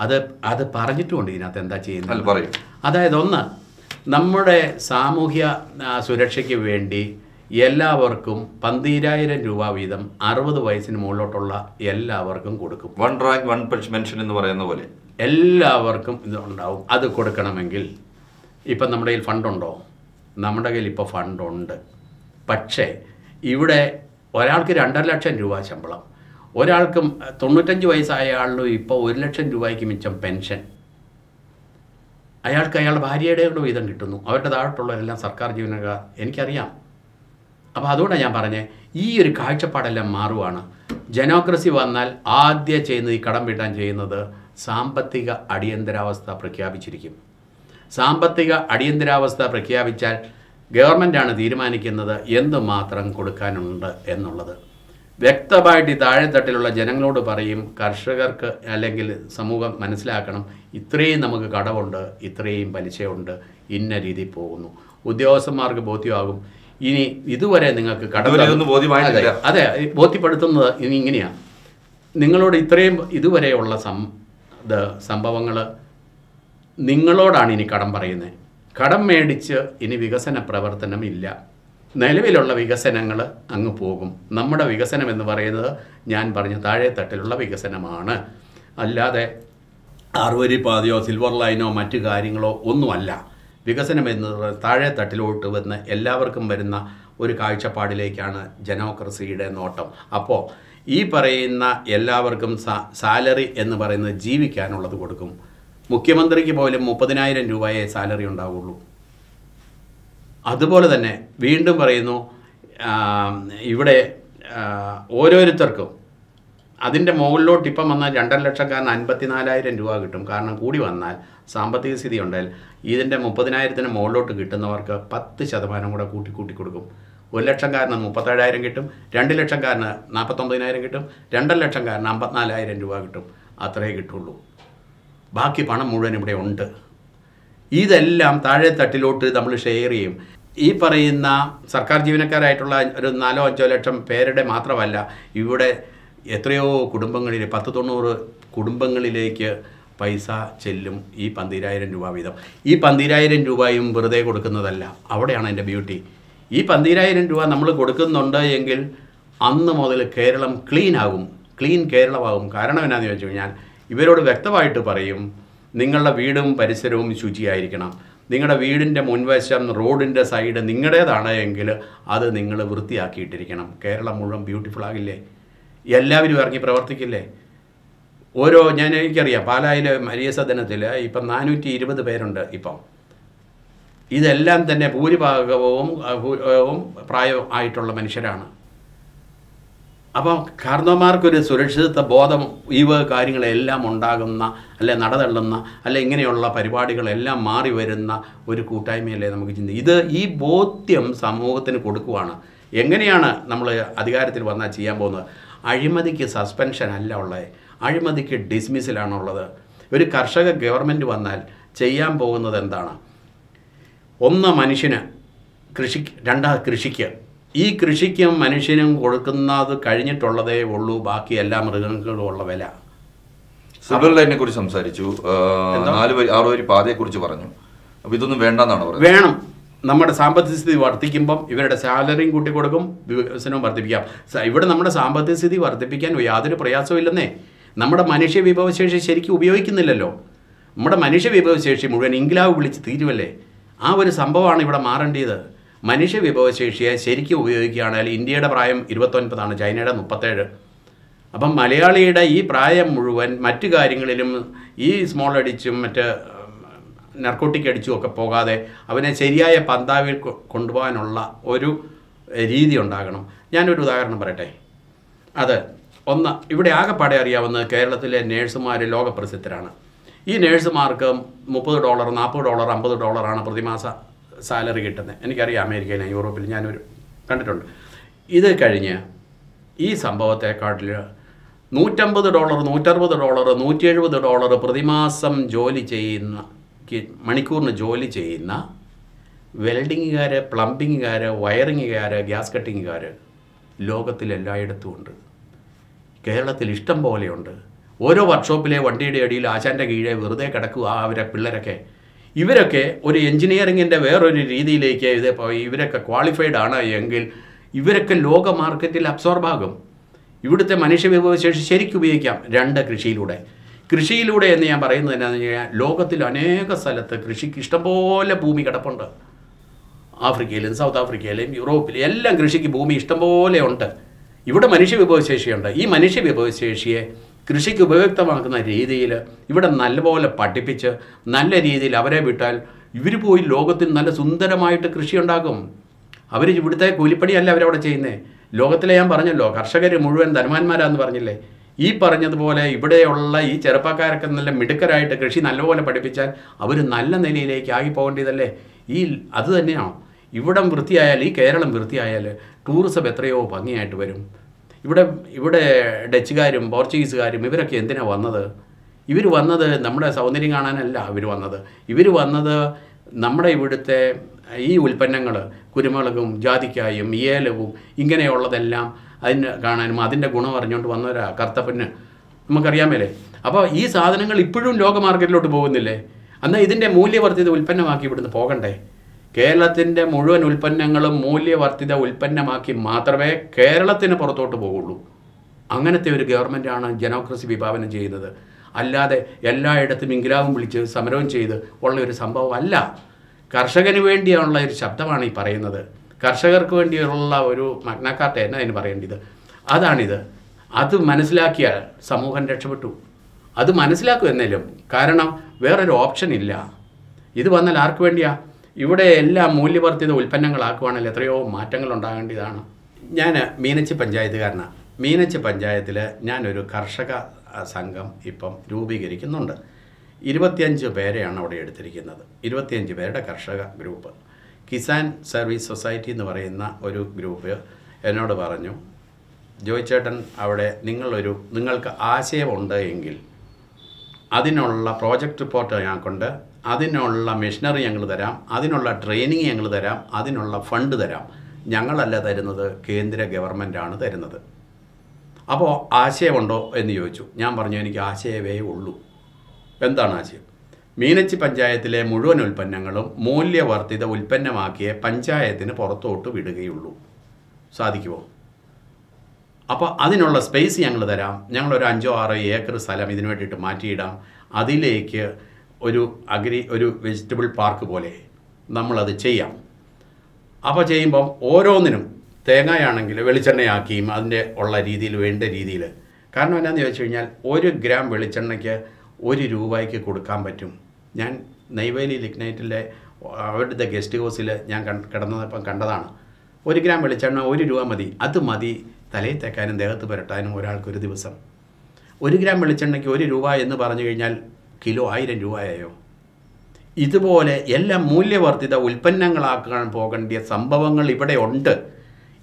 അത് അത് പറഞ്ഞിട്ടുമുണ്ട് ഇതിനകത്ത് എന്താ ചെയ്യുന്നത്? അതായത് ഒന്ന് നമ്മുടെ സാമൂഹ്യ സുരക്ഷയ്ക്ക് വേണ്ടി എല്ലാവർക്കും പന്തീരായിരം രൂപ വീതം അറുപത് വയസ്സിന് മുകളിലോട്ടുള്ള എല്ലാവർക്കും കൊടുക്കും. വൺ റാങ്ക് വൺ പെൻഷൻ എന്ന് പറയുന്ന പോലെ. എല്ലാവർക്കും ഇത് ഉണ്ടാവും. അത് കൊടുക്കണമെങ്കിൽ ഇപ്പം നമ്മുടെ കയ്യിൽ ഫണ്ടുണ്ടോ നമ്മുടെ കയ്യിൽ ഇപ്പോൾ ഫണ്ടുണ്ട് പക്ഷേ ഇവിടെ ഒരാൾക്ക് രണ്ടര ലക്ഷം രൂപ ശമ്പളം. ഒരാൾക്കും തൊണ്ണൂറ്റഞ്ച് വയസ്സായ ആളിനും ഇപ്പോൾ ഒരു ലക്ഷം രൂപയ്ക്ക് മിച്ചം പെൻഷൻ. അയാൾക്ക് അയാളുടെ ഭാര്യയുടെ കൂടെ വീതം കിട്ടുന്നു. അവരുടെ താഴോട്ടുള്ളവരെല്ലാം സർക്കാർ ജീവനക്കാർ. എനിക്കറിയാം. അപ്പോൾ അതുകൊണ്ടാണ് ഞാൻ പറഞ്ഞത് ഈ ഒരു കാഴ്ചപ്പാടെല്ലാം മാറുവാണ്. ജനോക്രസി വന്നാൽ ആദ്യം ചെയ്യുന്നത് ഈ കടം വീട്ടാൻ ചെയ്യുന്നത് സാമ്പത്തിക അടിയന്തരാവസ്ഥ പ്രഖ്യാപിച്ചിരിക്കും. സാമ്പത്തിക അടിയന്തരാവസ്ഥ പ്രഖ്യാപിച്ചാൽ ഗവൺമെന്റാണ് തീരുമാനിക്കുന്നത് എന്തുമാത്രം കൊടുക്കാനുണ്ട് എന്നുള്ളത്. വ്യക്തമായിട്ട് ഈ താഴെത്തട്ടിലുള്ള ജനങ്ങളോട് പറയും കർഷകർക്ക് അല്ലെങ്കിൽ സമൂഹം മനസ്സിലാക്കണം ഇത്രയും നമുക്ക് കടമുണ്ട് ഇത്രയും പലിശയുണ്ട് ഇന്ന രീതിയിൽ പോകുന്നു. ഉദ്യോഗസ്ഥന്മാർക്ക് ബോധ്യമാകും. ഇനി ഇതുവരെ നിങ്ങൾക്ക് കടം അതെ ബോധ്യപ്പെടുത്തുന്നത് ഇനി ഇങ്ങനെയാണ് നിങ്ങളോട് ഇത്രയും ഇതുവരെയുള്ള സം സംഭവങ്ങൾ നിങ്ങളോടാണ് ഇനി കടം പറയുന്നത്. കടം മേടിച്ച് ഇനി വികസന പ്രവർത്തനം ഇല്ല. നിലവിലുള്ള വികസനങ്ങൾ അങ്ങ് പോകും. നമ്മുടെ വികസനം എന്ന് പറയുന്നത് ഞാൻ പറഞ്ഞ താഴെത്തട്ടിലുള്ള വികസനമാണ്. അല്ലാതെ ആറുവരി പാതയോ സിൽവർ ലൈനോ മറ്റു കാര്യങ്ങളോ ഒന്നുമല്ല. വികസനം എന്നത് താഴെത്തട്ടിലോട്ട് വന്ന് എല്ലാവർക്കും വരുന്ന ഒരു കാഴ്ചപ്പാടിലേക്കാണ് ജനോക്രസിയുടെ നോട്ടം. അപ്പോൾ ഈ പറയുന്ന എല്ലാവർക്കും സാലറി എന്ന് പറയുന്നത് ജീവിക്കാനുള്ളത് കൊടുക്കും. മുഖ്യമന്ത്രിക്ക് പോലും മുപ്പതിനായിരം രൂപയെ സാലറി ഉണ്ടാവുള്ളൂ. അതുപോലെ തന്നെ വീണ്ടും പറയുന്നു ഇവിടെ ഓരോരുത്തർക്കും അതിന്റെ മുകളിലോട്ട് ഇപ്പം വന്നാൽ രണ്ടര ലക്ഷക്കാരന് അൻപത്തിനാലായിരം രൂപ കിട്ടും. കാരണം കൂടി വന്നാൽ സാമ്പത്തിക സ്ഥിതി ഉണ്ടെങ്കിൽ ഇതിന്റെ മുപ്പതിനായിരത്തിന് മുകളിലോട്ട് കിട്ടുന്നവർക്ക് പത്ത് ശതമാനം കൂടെ കൂട്ടി കൂട്ടി കൊടുക്കും. ഒരു ലക്ഷംകാരന് മുപ്പത്തേഴായിരം കിട്ടും രണ്ട് ലക്ഷംകാരന് നാൽപ്പത്തൊമ്പതിനായിരം കിട്ടും രണ്ടര ലക്ഷംകാരന് അമ്പത്തിനാലായിരം രൂപ കിട്ടും. അത്രയേ കിട്ടുള്ളൂ. ബാക്കി പണം മുഴുവൻ ഇവിടെ ഉണ്ട്. ഇതെല്ലാം താഴെ തട്ടിലോട്ട് നമ്മൾ ഷെയർ ചെയ്യും. ഈ പറയുന്ന സർക്കാർ ജീവനക്കാരായിട്ടുള്ള ഒരു നാലോ അഞ്ചോ ലക്ഷം പേരുടെ മാത്രമല്ല ഇവിടെ എത്രയോ കുടുംബങ്ങളിൽ പത്ത് തൊണ്ണൂറ് കുടുംബങ്ങളിലേക്ക് പൈസ ചെല്ലും ഈ പന്തിരായിരം രൂപ വീതം. ഈ പന്തിരായിരം രൂപയും വെറുതെ കൊടുക്കുന്നതല്ല അവിടെയാണ് എന്റെ ബ്യൂട്ടി ഈ പന്തിരായിരം രൂപ നമ്മൾ കൊടുക്കുന്നുണ്ട് എങ്കിൽ അന്ന് മുതൽ കേരളം ക്ലീൻ ആകും ക്ലീൻ കേരളമാകും. കാരണം എന്നാന്ന് ചോദിച്ചു കഴിഞ്ഞാൽ ഇവരോട് വ്യക്തമായിട്ട് പറയും നിങ്ങളുടെ വീടും പരിസരവും ശുചിയായിരിക്കണം. നിങ്ങളുടെ വീടിന്റെ മുൻവശം റോഡിന്റെ സൈഡ് നിങ്ങളുടേതാണ് എങ്കിൽ അത് നിങ്ങൾ വൃത്തിയാക്കിയിട്ടിരിക്കണം. കേരളം മുഴുവൻ ബ്യൂട്ടിഫുൾ ആകില്ലേ? എല്ലാവരും ഇറങ്ങി പ്രവർത്തിക്കില്ലേ? ഓരോ ഞാൻ എനിക്കറിയാം പാലായിലെ മരിയ സദനത്തിൽ ഇപ്പം നാനൂറ്റി ഇരുപത് പേരുണ്ട് ഇപ്പം. ഇതെല്ലാം തന്നെ ഭൂരിഭാഗവും പ്രായം ആയിട്ടുള്ള മനുഷ്യരാണ്. അപ്പം കാർന്നോമാർക്കൊരു സുരക്ഷിതത്വ ബോധം ഈ വക കാര്യങ്ങളെല്ലാം ഉണ്ടാകുന്ന അല്ലെ നടതള്ളുന്ന അല്ലെ ഇങ്ങനെയുള്ള പരിപാടികളെല്ലാം മാറി വരുന്ന ഒരു കൂട്ടായ്മയല്ലേ നമുക്ക് ചിന്തി ഇത് ഈ ബോധ്യം സമൂഹത്തിന് കൊടുക്കുവാണ്. എങ്ങനെയാണ് നമ്മൾ അധികാരത്തിൽ വന്നാൽ ചെയ്യാൻ പോകുന്നത്? അഴിമതിക്ക് സസ്പെൻഷൻ അല്ല ഉള്ളത് അഴിമതിക്ക് ഡിസ്മിസിലാണുള്ളത് ഒരു കർഷക ഗവൺമെന്റ് വന്നാൽ ചെയ്യാൻ പോകുന്നത് എന്താണ്? ഒന്ന് മനുഷ്യന് കൃഷി രണ്ടാ കൃഷിക്ക് ഈ കൃഷിക്കും മനുഷ്യനും കൊടുക്കുന്നത് കഴിഞ്ഞിട്ടുള്ളതേ ഉള്ളൂ ബാക്കി എല്ലാ മൃഗങ്ങൾക്കും ഉള്ള വില. ലൈനെ കുറിച്ച് സംസാരിച്ചു. നാല് വരി ആറ് വരി പാതയെ കുറിച്ച് പറഞ്ഞു. അപ്പൊ ഇതൊന്നും വേണ്ടെന്നാണ് പറയുന്നത്? വേണം. നമ്മുടെ സാമ്പത്തിക സ്ഥിതി വർദ്ധിക്കുമ്പം ഇവരുടെ സാലറിയും കൂട്ടി കൊടുക്കും വികസനവും വർദ്ധിപ്പിക്കാം. ഇവിടെ നമ്മുടെ സാമ്പത്തിക സ്ഥിതി വർദ്ധിപ്പിക്കാൻ യാതൊരു പ്രയാസവും ഇല്ലെന്നേ. നമ്മുടെ മനുഷ്യ വിഭവശേഷി ശരിക്കും ഉപയോഗിക്കുന്നില്ലല്ലോ. നമ്മുടെ മനുഷ്യ വിഭവശേഷി മുഴുവൻ ഇംഗ്ലാവ് വിളിച്ച് തീരുവല്ലേ? ആ ഒരു സംഭവമാണ് ഇവിടെ മാറേണ്ടത്. മനുഷ്യ വിഭവശേഷിയെ ശരിക്കും ഉപയോഗിക്കുകയാണെങ്കിൽ ഇന്ത്യയുടെ പ്രായം ഇരുപത്തൊൻപതാണ് ചൈനയുടെ മുപ്പത്തേഴ്. അപ്പം മലയാളിയുടെ ഈ പ്രായം മുഴുവൻ മറ്റു കാര്യങ്ങളിലും ഈ സ്മോൾ അടിച്ചും മറ്റ് നർക്കോട്ടിക് അടിച്ചും ഒക്കെ പോകാതെ അവനെ ശരിയായ പന്താവിൽ കൊണ്ടുപോകാനുള്ള ഒരു രീതി ഉണ്ടാകണം. ഞാനൊരു ഉദാഹരണം പറയട്ടെ. അത് ഒന്ന് ഇവിടെ ആകെപ്പാടെ അറിയാവുന്നത് കേരളത്തിലെ നേഴ്സുമാർ ലോകപ്രസിദ്ധരാണ്. ഈ നേഴ്സുമാർക്ക് മുപ്പത് ഡോളർ നാൽപ്പത് ഡോളർ അമ്പത് ഡോളറാണ് പ്രതിമാസ സാലറി കിട്ടുന്നത്. എനിക്കറിയാം അമേരിക്കയിലും യൂറോപ്പിലും ഞാനൊരു കണ്ടിട്ടുണ്ട്. ഇത് കഴിഞ്ഞ് ഈ സംഭവത്തെക്കാട്ടിൽ നൂറ്റമ്പത് ഡോളർ നൂറ്ററുപത് ഡോളർ നൂറ്റി എഴുപത് ഡോളർ പ്രതിമാസം ജോലി ചെയ്യുന്ന മണിക്കൂറിന് ജോലി ചെയ്യുന്ന വെൽഡിങ്ങുകാർ പ്ലംബിങ്ങുകാർ വയറിങ്ങുകാർ ഗ്യാസ് കട്ടിങ്ങുകാർ ലോകത്തിൽ എല്ലായിടത്തും ഉണ്ട് കേരളത്തിൽ ഇഷ്ടം പോലെയുണ്ട്. ഓരോ വർക്ക്ഷോപ്പിലെ വണ്ടിയുടെ അടിയിൽ ആശാന്റെ കീഴെ വെറുതെ കിടക്കുക അവരെ പിള്ളേരൊക്കെ ഇവരൊക്കെ ഒരു എൻജിനീയറിങ്ങിന്റെ വേറൊരു രീതിയിലേക്ക് ഇത് ഇവരൊക്കെ ക്വാളിഫൈഡ് ആണ് എങ്കിൽ ഇവരൊക്കെ ലോക മാർക്കറ്റിൽ അബ്സോർബ് ആകും. ഇവിടുത്തെ മനുഷ്യ വിഭവശേഷി ശരിക്കും ഉപയോഗിക്കാം രണ്ട് കൃഷിയിലൂടെ. കൃഷിയിലൂടെ എന്ന് ഞാൻ പറയുന്നത് എന്നാന്ന് കഴിഞ്ഞാൽ ലോകത്തിൽ അനേക സ്ഥലത്ത് കൃഷിക്ക് ഇഷ്ടംപോലെ ഭൂമി കിടപ്പുണ്ട്. ആഫ്രിക്കയിലും സൗത്ത് ആഫ്രിക്കയിലും യൂറോപ്പിലും എല്ലാം കൃഷിക്ക് ഭൂമി ഇഷ്ടംപോലെ ഉണ്ട്. ഇവിടെ മനുഷ്യ വിഭവശേഷിയുണ്ട് ഈ മനുഷ്യ വിഭവശേഷിയെ കൃഷിക്ക് ഉപയുക്തമാക്കുന്ന രീതിയിൽ ഇവിടെ നല്ലപോലെ പഠിപ്പിച്ച് നല്ല രീതിയിൽ അവരെ വിട്ടാൽ ഇവർ പോയി ലോകത്തിൽ നല്ല സുന്ദരമായിട്ട് കൃഷി ഉണ്ടാക്കും അവർ ഇവിടുത്തെ കൂലിപ്പണിയല്ല അവരവിടെ ചെയ്യുന്നത് ലോകത്തിലെ ഞാൻ പറഞ്ഞല്ലോ കർഷകർ മുഴുവൻ ധനവാന്മാരാന്ന് പറഞ്ഞില്ലേ? ഈ പറഞ്ഞതുപോലെ ഇവിടെയുള്ള ഈ ചെറുപ്പക്കാരൊക്കെ നല്ല മിടുക്കരായിട്ട് കൃഷി നല്ലപോലെ പഠിപ്പിച്ചാൽ അവർ നല്ല നിലയിലേക്ക് ആയി പോകേണ്ടതല്ലേ ഈ അത് തന്നെയാണോ? ഇവിടം വൃത്തിയായാൽ ഈ കേരളം വൃത്തിയായാൽ ടൂറിസം എത്രയോ ഭംഗിയായിട്ട് വരും. ഇവിടെ ഇവിടെ ഡച്ചുകാരും പോർച്ചുഗീസുകാരും ഇവരൊക്കെ എന്തിനാണ് വന്നത്? ഇവർ വന്നത് നമ്മുടെ സൗന്ദര്യം കാണാനല്ല ഇവർ വന്നത്. ഇവർ വന്നത് നമ്മുടെ ഇവിടുത്തെ ഈ ഉൽപ്പന്നങ്ങൾ കുരുമുളകും ജാതിക്കായും ഏലവും ഇങ്ങനെയുള്ളതെല്ലാം അതിന് കാണാനും അതിന്റെ ഗുണം അറിഞ്ഞുകൊണ്ട് വന്നവരാ കറുത്തപ്പന് നമുക്കറിയാമല്ലേ അപ്പോൾ ഈ സാധനങ്ങൾ ഇപ്പോഴും ലോക മാർക്കറ്റിലോട്ട് പോകുന്നില്ലേ? എന്നാൽ ഇതിന്റെ മൂല്യവർദ്ധിത ഉൽപ്പന്നമാക്കി ഇവിടുന്ന് പോകണ്ടേ? കേരളത്തിന്റെ മുഴുവൻ ഉൽപ്പന്നങ്ങളും മൂല്യവർദ്ധിത ഉൽപ്പന്നമാക്കി മാത്രമേ കേരളത്തിന് പുറത്തോട്ട് പോകുള്ളൂ അങ്ങനത്തെ ഒരു ഗവൺമെന്റാണ് ജനോക്രസി വിഭാവനം ചെയ്യുന്നത്. അല്ലാതെ എല്ലായിടത്തും ഇംഗ്ലാവും വിളിച്ച് സമരവും ചെയ്ത് ഉള്ള ഒരു സംഭവം അല്ല. കർഷകന് വേണ്ടിയുള്ള ഒരു ശബ്ദമാണ് ഈ പറയുന്നത്. കർഷകർക്ക് വേണ്ടിയുള്ള ഒരു മഗ്നക്കാർട്ട് എന്നാ അതിന് പറയേണ്ടത്? അതാണിത്. അത് മനസ്സിലാക്കിയാൽ സമൂഹം രക്ഷപ്പെട്ടു. അത് മനസ്സിലാക്കും എന്നേലും. കാരണം വേറൊരു ഓപ്ഷൻ ഇല്ല. ഇത് വന്നാൽ ആർക്ക് വേണ്ടിയാ? ഇവിടെ എല്ലാം മൂല്യവർദ്ധിത ഉൽപ്പന്നങ്ങളാക്കുവാണെങ്കിൽ എത്രയോ മാറ്റങ്ങൾ ഉണ്ടാകേണ്ടതാണ് ഞാൻ മീനച്ചി പഞ്ചായത്തുകാരനാണ് മീനച്ചി പഞ്ചായത്തിൽ ഞാനൊരു കർഷക സംഘം ഇപ്പം രൂപീകരിക്കുന്നുണ്ട്. ഇരുപത്തിയഞ്ച് പേരെയാണ് അവിടെ എടുത്തിരിക്കുന്നത്. ഇരുപത്തിയഞ്ച് പേരുടെ കർഷക ഗ്രൂപ്പ്. കിസാൻ സർവീസ് സൊസൈറ്റി എന്ന് പറയുന്ന ഒരു ഗ്രൂപ്പ് എന്നോട് പറഞ്ഞു ജോയിച്ചേട്ടൻ അവിടെ നിങ്ങളൊരു നിങ്ങൾക്ക് ആശയമുണ്ട് എങ്കിൽ അതിനുള്ള പ്രോജക്റ്റ് റിപ്പോർട്ട് ഞങ്ങൾക്കുണ്ട്. അതിനുള്ള മെഷീനറി ഞങ്ങൾ തരാം അതിനുള്ള ട്രെയിനിങ് ഞങ്ങൾ തരാം അതിനുള്ള ഫണ്ട് തരാം. ഞങ്ങളല്ല തരുന്നത്? കേന്ദ്ര ഗവൺമെന്റാണ് തരുന്നത്. അപ്പോൾ ആശയമുണ്ടോ എന്ന് ചോദിച്ചു. ഞാൻ പറഞ്ഞു എനിക്ക് ആശയമേ ഉള്ളൂ. എന്താണ് ആശയം? മീനച്ചി പഞ്ചായത്തിലെ മുഴുവൻ ഉൽപ്പന്നങ്ങളും മൂല്യവർദ്ധിത ഉൽപ്പന്നമാക്കിയ പഞ്ചായത്തിന് പുറത്തോട്ട് വിടുകയുള്ളൂ. സാധിക്കുമോ? അപ്പോൾ അതിനുള്ള സ്പേസ് ഞങ്ങൾ തരാം. ഞങ്ങളൊരു അഞ്ചോ ആറോ ഏക്കർ സ്ഥലം ഇതിനു വേണ്ടിയിട്ട് മാറ്റിയിടാം. അതിലേക്ക് ഒരു അഗ്രി ഒരു വെജിറ്റബിൾ പാർക്ക് പോലെ നമ്മളത് ചെയ്യാം. അപ്പോൾ ചെയ്യുമ്പം ഓരോന്നിനും തേങ്ങയാണെങ്കിൽ വെളിച്ചെണ്ണയാക്കിയും അതിന്റെ ഉള്ള രീതിയിൽ വേണ്ട രീതിയിൽ. കാരണം എന്നാന്ന് ചോദിച്ചു കഴിഞ്ഞാൽ ഒരു ഗ്രാം വെളിച്ചെണ്ണയ്ക്ക് ഒരു രൂപയ്ക്ക് കൊടുക്കാൻ പറ്റും. ഞാൻ നെയ്വേലി ലിഗ്നൈറ്റിലെ അവരുടെ ഗസ്റ്റ് ഹൗസിൽ ഞാൻ കിടന്നപ്പം കണ്ടതാണ്. ഒരു ഗ്രാം വെളിച്ചെണ്ണ ഒരു രൂപ മതി. അത് മതി. തലയിൽ തേക്കാനും ദേഹത്ത് പുരട്ടാനും ഒരാൾക്ക് ഒരു ദിവസം. ഒരു ഗ്രാം വെളിച്ചെണ്ണയ്ക്ക് ഒരു രൂപ എന്ന് പറഞ്ഞു കഴിഞ്ഞാൽ കിലോ ആയിരം രൂപയായോ? ഇതുപോലെ എല്ലാം മൂല്യവർദ്ധിത ഉൽപ്പന്നങ്ങളാക്കാൻ പോകേണ്ട സംഭവങ്ങൾ ഇവിടെ ഉണ്ട്.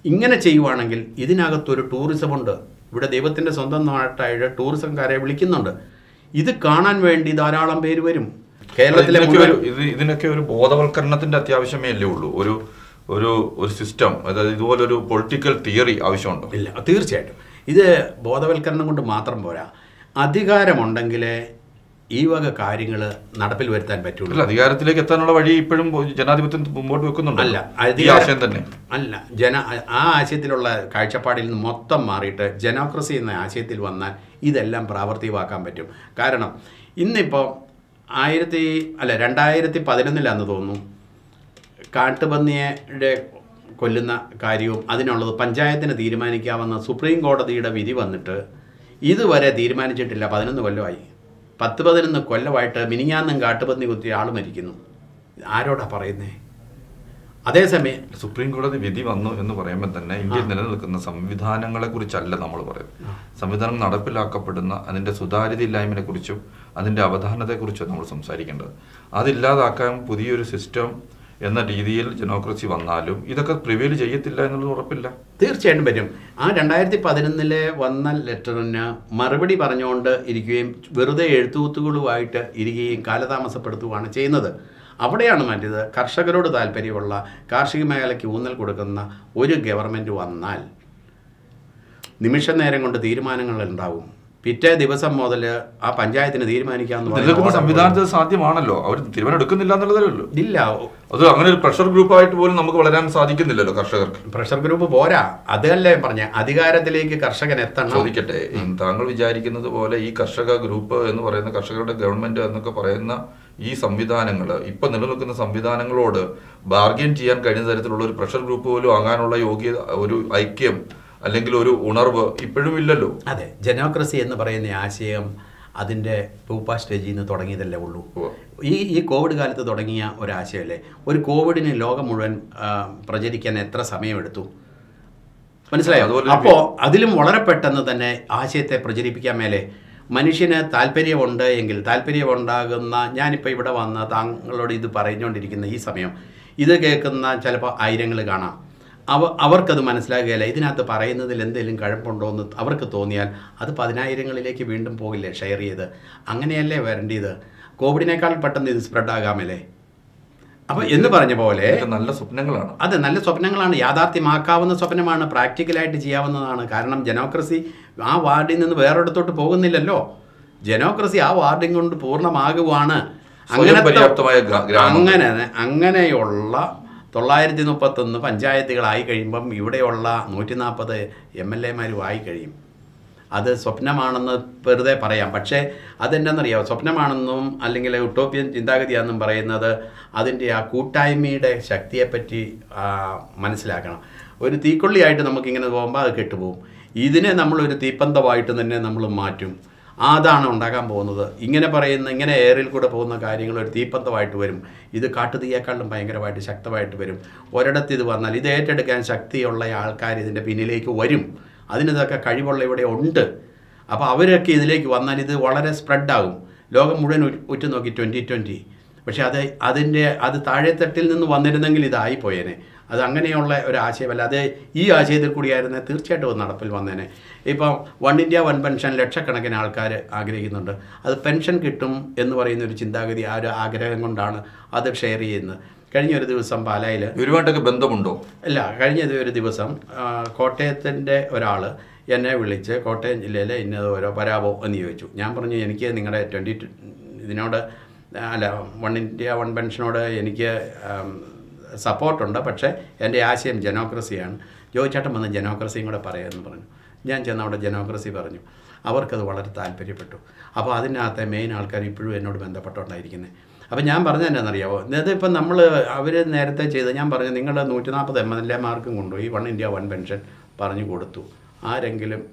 ഇങ്ങനെ ചെയ്യുവാണെങ്കിൽ ഇതിനകത്തൊരു ടൂറിസമുണ്ട് ഇവിടെ ദൈവത്തിന്റെ സ്വന്തം നാട്ടായിട്ട് ടൂറിസംകാരെ വിളിക്കുന്നുണ്ട്. ഇത് കാണാൻ വേണ്ടി ധാരാളം പേര് വരും. കേരളത്തിലെ ഇത് ഇതിനൊക്കെ ഒരു ബോധവൽക്കരണത്തിന്റെ അത്യാവശ്യമേ അല്ലേ ഉള്ളൂ? ഒരു ഒരു ഒരു സിസ്റ്റം അതായത് ഇതുപോലെ ഒരു പൊളിറ്റിക്കൽ തിയറി ആവശ്യമുണ്ടോ? ഇല്ല തീർച്ചയായിട്ടും. ഇത് ബോധവൽക്കരണം കൊണ്ട് മാത്രം പോരാ. അധികാരമുണ്ടെങ്കിലേ ഈ വക കാര്യങ്ങൾ നടപ്പിൽ വരുത്താൻ പറ്റുള്ളൂ. അധികാരത്തിലേക്ക് എത്താനുള്ള വഴി ഇപ്പോഴും ജനാധിപത്യം മുമ്പോട്ട് വെക്കുന്നുണ്ട് അല്ല ആശയം തന്നെ. അല്ല ജന ആ ആശയത്തിലുള്ള കാഴ്ചപ്പാടിൽ നിന്ന് മൊത്തം മാറിയിട്ട് ജനോക്രസി എന്ന ആശയത്തിൽ വന്നാൽ ഇതെല്ലാം പ്രാവർത്തികമാക്കാൻ പറ്റും. കാരണം ഇന്നിപ്പോൾ ആയിരത്തി അല്ല രണ്ടായിരത്തി പതിനൊന്നിലാന്ന് തോന്നുന്നു. കാട്ടുപന്നിയുടെ കൊല്ലുന്ന കാര്യവും അതിനുള്ളത് പഞ്ചായത്തിന് തീരുമാനിക്കാമെന്ന സുപ്രീം കോടതിയുടെ വിധി വന്നിട്ട് ഇതുവരെ തീരുമാനിച്ചിട്ടില്ല. പതിനൊന്ന് കൊല്ലമായി. പത്ത് പതിനൊന്ന് കൊല്ലമായിട്ട് മിനിങ്ങാന്നും കാട്ടുപന്നി കുത്തിയ ആൾ മരിക്കുന്നു. ആരോടാ പറയുന്നേ? അതേസമയം സുപ്രീം കോടതി വിധി വന്നു എന്ന് പറയുമ്പോൾ തന്നെ ഇന്ത്യയിൽ നിലനിൽക്കുന്ന സംവിധാനങ്ങളെ കുറിച്ചല്ല നമ്മൾ പറയുന്നത് സംവിധാനം നടപ്പിലാക്കപ്പെടുന്ന അതിന്റെ സുതാര്യത ഇല്ലായ്മനെ കുറിച്ചും അതിന്റെ അവധാനത്തെ കുറിച്ചും നമ്മൾ സംസാരിക്കേണ്ടത്. അതില്ലാതാക്കാൻ പുതിയൊരു സിസ്റ്റം എന്ന രീതിയിൽ ജനോക്രസി വന്നാലും ഇതൊക്കെ പ്രിവെയിൽ ചെയ്യത്തില്ല എന്നുള്ളത് ഉറപ്പില്ല. തീർച്ചയായിട്ടും പറ്റും. ആ രണ്ടായിരത്തി പതിനൊന്നിലെ വന്ന ലെറ്ററിന് മറുപടി പറഞ്ഞുകൊണ്ട് ഇരിക്കുകയും വെറുതെ എഴുത്തുകൂത്തുകളുമായിട്ട് ഇരിക്കുകയും കാലതാമസപ്പെടുത്തുകയാണ് ചെയ്യുന്നത്. അവിടെയാണ് മറ്റേത്. കർഷകരോട് താല്പര്യമുള്ള കാർഷിക മേഖലയ്ക്ക് ഊന്നൽ കൊടുക്കുന്ന ഒരു ഗവൺമെന്റ് വന്നാൽ നിമിഷ നേരം കൊണ്ട് തീരുമാനങ്ങൾ ഉണ്ടാവും. പിറ്റേ ദിവസം മുതൽ ആ പഞ്ചായത്തിന് തീരുമാനിക്കാന്ന് സംവിധാനത്തിൽ സാധ്യമാണല്ലോ. അവർ തീരുമാനം എടുക്കുന്നില്ല എന്നുള്ളതല്ലോ ഇല്ല. അത് അങ്ങനെ ഒരു പ്രഷർ ഗ്രൂപ്പായിട്ട് പോലും നമുക്ക് വളരാൻ സാധിക്കുന്നില്ലല്ലോ കർഷകർക്ക്. പ്രഷർ ഗ്രൂപ്പ് പോരാ. അതല്ലേ പറഞ്ഞ. അധികാരത്തിലേക്ക് കർഷകൻ എത്തണം. ചോദിക്കട്ടെ താങ്കൾ വിചാരിക്കുന്നത് പോലെ ഈ കർഷക ഗ്രൂപ്പ് എന്ന് പറയുന്ന കർഷകരുടെ ഗവൺമെന്റ് എന്നൊക്കെ പറയുന്ന ഈ സംവിധാനങ്ങൾ ഇപ്പൊ നിലനിൽക്കുന്ന സംവിധാനങ്ങളോട് ബാർഗെയിൻ ചെയ്യാൻ കഴിയുന്ന തരത്തിലുള്ള ഒരു പ്രഷർ ഗ്രൂപ്പ് പോലും ആകാനുള്ള യോഗ്യത ഒരു ഐക്യം അല്ലെങ്കിൽ ഒരു ഉണർവ് ഇപ്പോഴും ഇല്ലല്ലോ. അതെ. ജനോക്രസി എന്ന് പറയുന്ന ആശയം അതിന്റെ പൂപ്പ സ്റ്റേജിൽ നിന്ന് തുടങ്ങിയതല്ലേ ഉള്ളൂ. ഈ ഈ കോവിഡ് കാലത്ത് തുടങ്ങിയ ഒരാശയമല്ലേ? ഒരു കോവിഡിന് ലോകം മുഴുവൻ പ്രചരിക്കാൻ എത്ര സമയമെടുത്തു? മനസ്സിലായോ? അപ്പോൾ അതിലും വളരെ പെട്ടെന്ന് തന്നെ ആശയത്തെ പ്രചരിപ്പിക്കാൻ മേലെ മനുഷ്യന് താല്പര്യമുണ്ട് എങ്കിൽ താല്പര്യമുണ്ടാകുന്ന ഞാനിപ്പോൾ ഇവിടെ വന്ന താങ്കളോട് ഇത് പറഞ്ഞുകൊണ്ടിരിക്കുന്ന ഈ സമയം ഇത് കേൾക്കുന്ന ചിലപ്പോൾ ആയിരങ്ങൾ കാണാം. അവ അവർക്കത് മനസ്സിലാകുകയില്ല. ഇതിനകത്ത് പറയുന്നതിൽ എന്തെങ്കിലും കഴപ്പുണ്ടോ എന്ന് അവർക്ക് തോന്നിയാൽ അത് പതിനായിരങ്ങളിലേക്ക് വീണ്ടും പോകില്ലേ ഷെയർ ചെയ്ത്. അങ്ങനെയല്ലേ വരേണ്ടത്? കോവിഡിനേക്കാൾ പെട്ടെന്ന് ഇത് സ്പ്രെഡ് ആകാമല്ലേ അപ്പോൾ എന്ന് പറഞ്ഞ പോലെ നല്ല സ്വപ്നങ്ങളാണ്. അതെ നല്ല സ്വപ്നങ്ങളാണ്. യാഥാർത്ഥ്യമാക്കാവുന്ന സ്വപ്നമാണ്. പ്രാക്ടിക്കലായിട്ട് ചെയ്യാവുന്നതാണ്. കാരണം ജനോക്രസി ആ വാർഡിൽ നിന്ന് വേറൊരിടത്തോട്ട് പോകുന്നില്ലല്ലോ. ജനോക്രസി ആ വാർഡിൽ കൊണ്ട് പൂർണമാകുവാണ്. അങ്ങനെ അങ്ങനെ അങ്ങനെയുള്ള തൊള്ളായിരത്തി മുപ്പത്തൊന്ന് പഞ്ചായത്തുകളായി കഴിയുമ്പം ഇവിടെയുള്ള നൂറ്റി നാൽപ്പത് എം എൽ എമാരും ആയി കഴിയും. അത് സ്വപ്നമാണെന്ന് വെറുതെ പറയാം. പക്ഷേ അതെന്താണെന്നറിയാമോ സ്വപ്നമാണെന്നും അല്ലെങ്കിൽ ഉട്ടോപ്യൻ ചിന്താഗതിയാണെന്നും പറയുന്നത് അതിന്റെ ആ കൂട്ടായ്മയുടെ ശക്തിയെപ്പറ്റി മനസ്സിലാക്കണം. ഒരു തീക്കൊള്ളിയായിട്ട് നമുക്കിങ്ങനെ പോകുമ്പോൾ അത് കെട്ടുപോകും. ഇതിനെ നമ്മളൊരു തീപ്പന്തമായിട്ട് തന്നെ നമ്മൾ മാറ്റും. അതാണ് ഉണ്ടാകാൻ പോകുന്നത്. ഇങ്ങനെ പറയുന്ന ഇങ്ങനെ എയറിൽ കൂടെ പോകുന്ന കാര്യങ്ങൾ ഒരു തീപ്പന്തമായിട്ട് വരും. ഇത് കാട്ടുതീയേക്കാളും ഭയങ്കരമായിട്ട് ശക്തമായിട്ട് വരും. ഒരിടത്ത് ഇത് വന്നാൽ ഇത് ഏറ്റെടുക്കാൻ ശക്തിയുള്ള ആൾക്കാർ ഇതിന്റെ പിന്നിലേക്ക് വരും. അതിനിതൊക്കെ കഴിവുള്ള ഇവിടെ ഉണ്ട്. അപ്പോൾ അവരൊക്കെ ഇതിലേക്ക് വന്നാൽ ഇത് വളരെ സ്പ്രെഡാകും. ലോകം മുഴുവൻ ഉറ്റ് ഉറ്റുനോക്കി ട്വന്റി ട്വന്റി പക്ഷേ അത് അതിന്റെ അത് താഴെത്തട്ടിൽ നിന്ന് വന്നിരുന്നെങ്കിൽ ഇതായിപ്പോയേനെ അത് അങ്ങനെയുള്ള ഒരു ആശയമല്ല അത് ഈ ആശയത്തിൽ കൂടിയായിരുന്നെ തീർച്ചയായിട്ടും അത് നടപ്പിൽ വന്നേനെ. ഇപ്പം വൺ ഇന്ത്യ വൺ പെൻഷൻ ലക്ഷക്കണക്കിന് ആൾക്കാർ ആഗ്രഹിക്കുന്നുണ്ട്. അത് പെൻഷൻ കിട്ടും എന്ന് പറയുന്ന ഒരു ചിന്താഗതി ആ ഒരു ആഗ്രഹം കൊണ്ടാണ് അത് ഷെയർ ചെയ്യുന്നത്. കഴിഞ്ഞ ഒരു ദിവസം പാലായിൽ ഇവരുമായിട്ടൊക്കെ ബന്ധമുണ്ടോ? അല്ല കഴിഞ്ഞ ഒരു ദിവസം കോട്ടയത്തിന്റെ ഒരാൾ എന്നെ വിളിച്ച് കോട്ടയം ജില്ലയിലെ ഇന്നത് ഓരോ പരാപോ എന്ന് ചോദിച്ചു. ഞാൻ പറഞ്ഞു എനിക്ക് നിങ്ങളുടെ ട്വന്റി ഇതിനോട് അല്ല വൺ ഇന്ത്യ വൺ പെൻഷനോട് എനിക്ക് സപ്പോർട്ടുണ്ട് പക്ഷേ എന്റെ ആശയം ജനോക്രസിയാണ്. ജോയിച്ചേട്ടൻ വന്ന് ജനോക്രസിയും കൂടെ പറയാമെന്ന് പറഞ്ഞു. ഞാൻ ചെന്ന് അവിടെ ജനോക്രസി പറഞ്ഞു. അവർക്കത് വളരെ താല്പര്യപ്പെട്ടു. അപ്പോൾ അതിനകത്തെ മെയിൻ ആൾക്കാർ ഇപ്പോഴും എന്നോട് ബന്ധപ്പെട്ടുകൊണ്ടായിരിക്കുന്നത്. അപ്പോൾ ഞാൻ പറഞ്ഞത് എന്നാണെന്നറിയാമോ ഇപ്പം നമ്മൾ അവർ നേരത്തെ ചെയ്ത് ഞാൻ പറഞ്ഞു നിങ്ങൾ നൂറ്റി നാൽപ്പത് എം എൽ എമാർക്കും കൊണ്ടുപോയി വൺ ഇന്ത്യ വൺ പെൻഷൻ പറഞ്ഞു കൊടുത്തു. ആരെങ്കിലും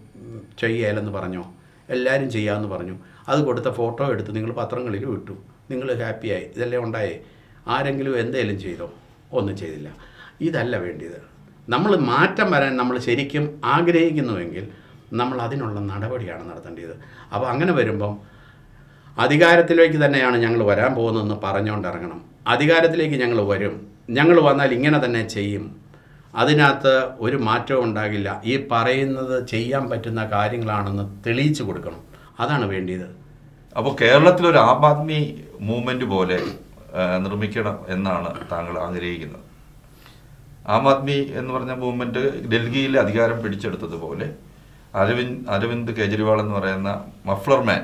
ചെയ്യലെന്ന് പറഞ്ഞോ? എല്ലാവരും ചെയ്യാമെന്ന് പറഞ്ഞു. അത് കൊടുത്ത ഫോട്ടോ എടുത്ത് നിങ്ങൾ പത്രങ്ങളിലും ഇട്ടു. നിങ്ങൾ ഹാപ്പിയായി. ഇതെല്ലാം ഉണ്ടായേ? ആരെങ്കിലും എന്തേലും ചെയ്തോ? ഒന്നും ചെയ്തില്ല. ഇതല്ല വേണ്ടിയത്. നമ്മൾ മാറ്റം വരാൻ നമ്മൾ ശരിക്കും ആഗ്രഹിക്കുന്നുവെങ്കിൽ നമ്മൾ അതിനുള്ള നടപടിയാണ് നടത്തേണ്ടത്. അപ്പോൾ അങ്ങനെ വരുമ്പം അധികാരത്തിലേക്ക് തന്നെയാണ് ഞങ്ങൾ വരാൻ പോകുന്നതെന്ന് പറഞ്ഞുകൊണ്ട് ഇറങ്ങണം. അധികാരത്തിലേക്ക് ഞങ്ങൾ വരും. ഞങ്ങൾ വന്നാൽ ഇങ്ങനെ തന്നെ ചെയ്യും. അതിനകത്ത് ഒരു മാറ്റവും ഉണ്ടാകില്ല. ഈ പറയുന്നത് ചെയ്യാൻ പറ്റുന്ന കാര്യങ്ങളാണെന്ന് തെളിയിച്ചു കൊടുക്കണം. അതാണ് വേണ്ടിയത്. അപ്പോൾ കേരളത്തിൽ ഒരു ആം ആദ്മി മൂവ്മെന്റ് പോലെ നിർമ്മിക്കണം എന്നാണ് താങ്കൾ ആഗ്രഹിക്കുന്നത്. ആം ആദ്മി എന്ന് പറഞ്ഞ മൂവ്മെന്റ് ഡൽഹിയിൽ അധികാരം പിടിച്ചെടുത്തതുപോലെ അരവിന്ദ് അരവിന്ദ് കെജ്രിവാൾ എന്ന് പറയുന്ന മഫ്ലർ മാൻ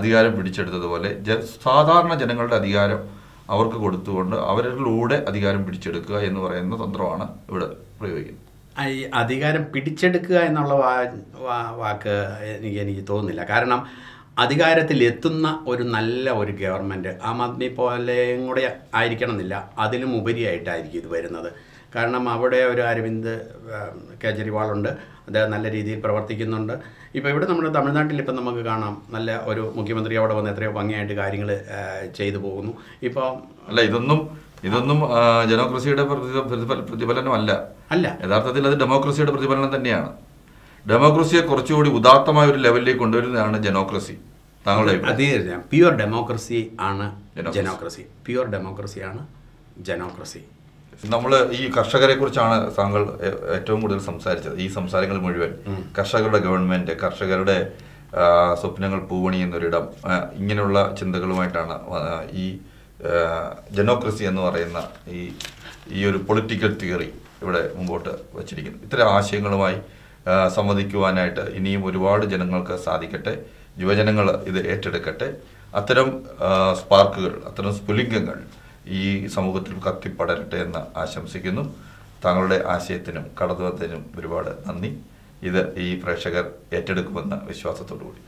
അധികാരം പിടിച്ചെടുത്തതുപോലെ സാധാരണ ജനങ്ങളുടെ അധികാരം അവർക്ക് കൊടുത്തുകൊണ്ട് അവരിലൂടെ അധികാരം പിടിച്ചെടുക്കുക എന്ന് പറയുന്ന തന്ത്രമാണ് ഇവിടെ പ്രയോഗിക്കുന്നത്. ഈ അധികാരം പിടിച്ചെടുക്കുക എന്നുള്ള വാക്ക് എനിക്ക് എനിക്ക് തോന്നുന്നില്ല. കാരണം അധികാരത്തിൽ എത്തുന്ന ഒരു നല്ല ഒരു ഗവൺമെന്റ് ആം ആദ്മി പോലെയും കൂടെ ആയിരിക്കണം എന്നില്ല അതിലും ഉപരിയായിട്ടായിരിക്കും ഇത് വരുന്നത്. കാരണം അവിടെ ഒരു അരവിന്ദ് കേജ്രിവാളുണ്ട് അദ്ദേഹം നല്ല രീതിയിൽ പ്രവർത്തിക്കുന്നുണ്ട്. ഇപ്പോൾ ഇവിടെ നമ്മുടെ തമിഴ്നാട്ടിൽ ഇപ്പം നമുക്ക് കാണാം നല്ല ഒരു മുഖ്യമന്ത്രി അവിടെ വന്ന് എത്രയോ ഭംഗിയായിട്ട് കാര്യങ്ങൾ ചെയ്തു പോകുന്നു. ഇപ്പോൾ അല്ല ഇതൊന്നും ഇതൊന്നും ജനോക്രസിയുടെ പ്രതി- പ്രതിഫല- പ്രതിഫലനമല്ല. അല്ല. യഥാർത്ഥത്തിൽ അത് ഡെമോക്രസിയുടെ പ്രതിഫലനം തന്നെയാണ്. ഡെമോക്രസിയെ കുറച്ചുകൂടി ഉദാത്തമായ ഒരു ലെവലിലേക്ക് കൊണ്ടുവരുന്നതാണ് ജനോക്രസി? അത് പ്യുവർ ഡെമോക്രസി ആണ്. ജനോക്രസി പ്യുവർ ഡെമോക്രസി ആണ് ജനോക്രസി നമ്മൾ ഈ കർഷകരെ കുറിച്ചാണ് താങ്കൾ ഏറ്റവും കൂടുതൽ സംസാരിച്ചത്. ഈ സംസാരങ്ങൾ മുഴുവൻ കർഷകരുടെ ഗവൺമെന്റ് കർഷകരുടെ സ്വപ്നങ്ങൾ പൂവണിയുന്നൊരിടം എന്നൊരിടം ഇങ്ങനെയുള്ള ചിന്തകളുമായിട്ടാണ് ഈ ജനോക്രസി എന്ന് പറയുന്ന ഈ ഈ ഒരു പൊളിറ്റിക്കൽ തിയറി ഇവിടെ മുമ്പോട്ട് വച്ചിരിക്കുന്നത്. ഇത്തരം ആശയങ്ങളുമായി സംവദിക്കുവാനായിട്ട് ഇനിയും ഒരുപാട് ജനങ്ങൾക്ക് സാധിക്കട്ടെ. യുവജനങ്ങൾ ഇത് ഏറ്റെടുക്കട്ടെ. അത്തരം സ്പാർക്കുകൾ അത്തരം സ്ഫുലിംഗങ്ങൾ ഈ സമൂഹത്തിൽ കത്തിപ്പടരട്ടെ എന്ന് ആശംസിക്കുന്നു. താങ്കളുടെ ആശയത്തിനും കടന്നുവത്തിനും ഒരുപാട് നന്ദി. ഇത് ഈ പ്രേക്ഷകർ ഏറ്റെടുക്കുമെന്ന വിശ്വാസത്തോടു കൂടി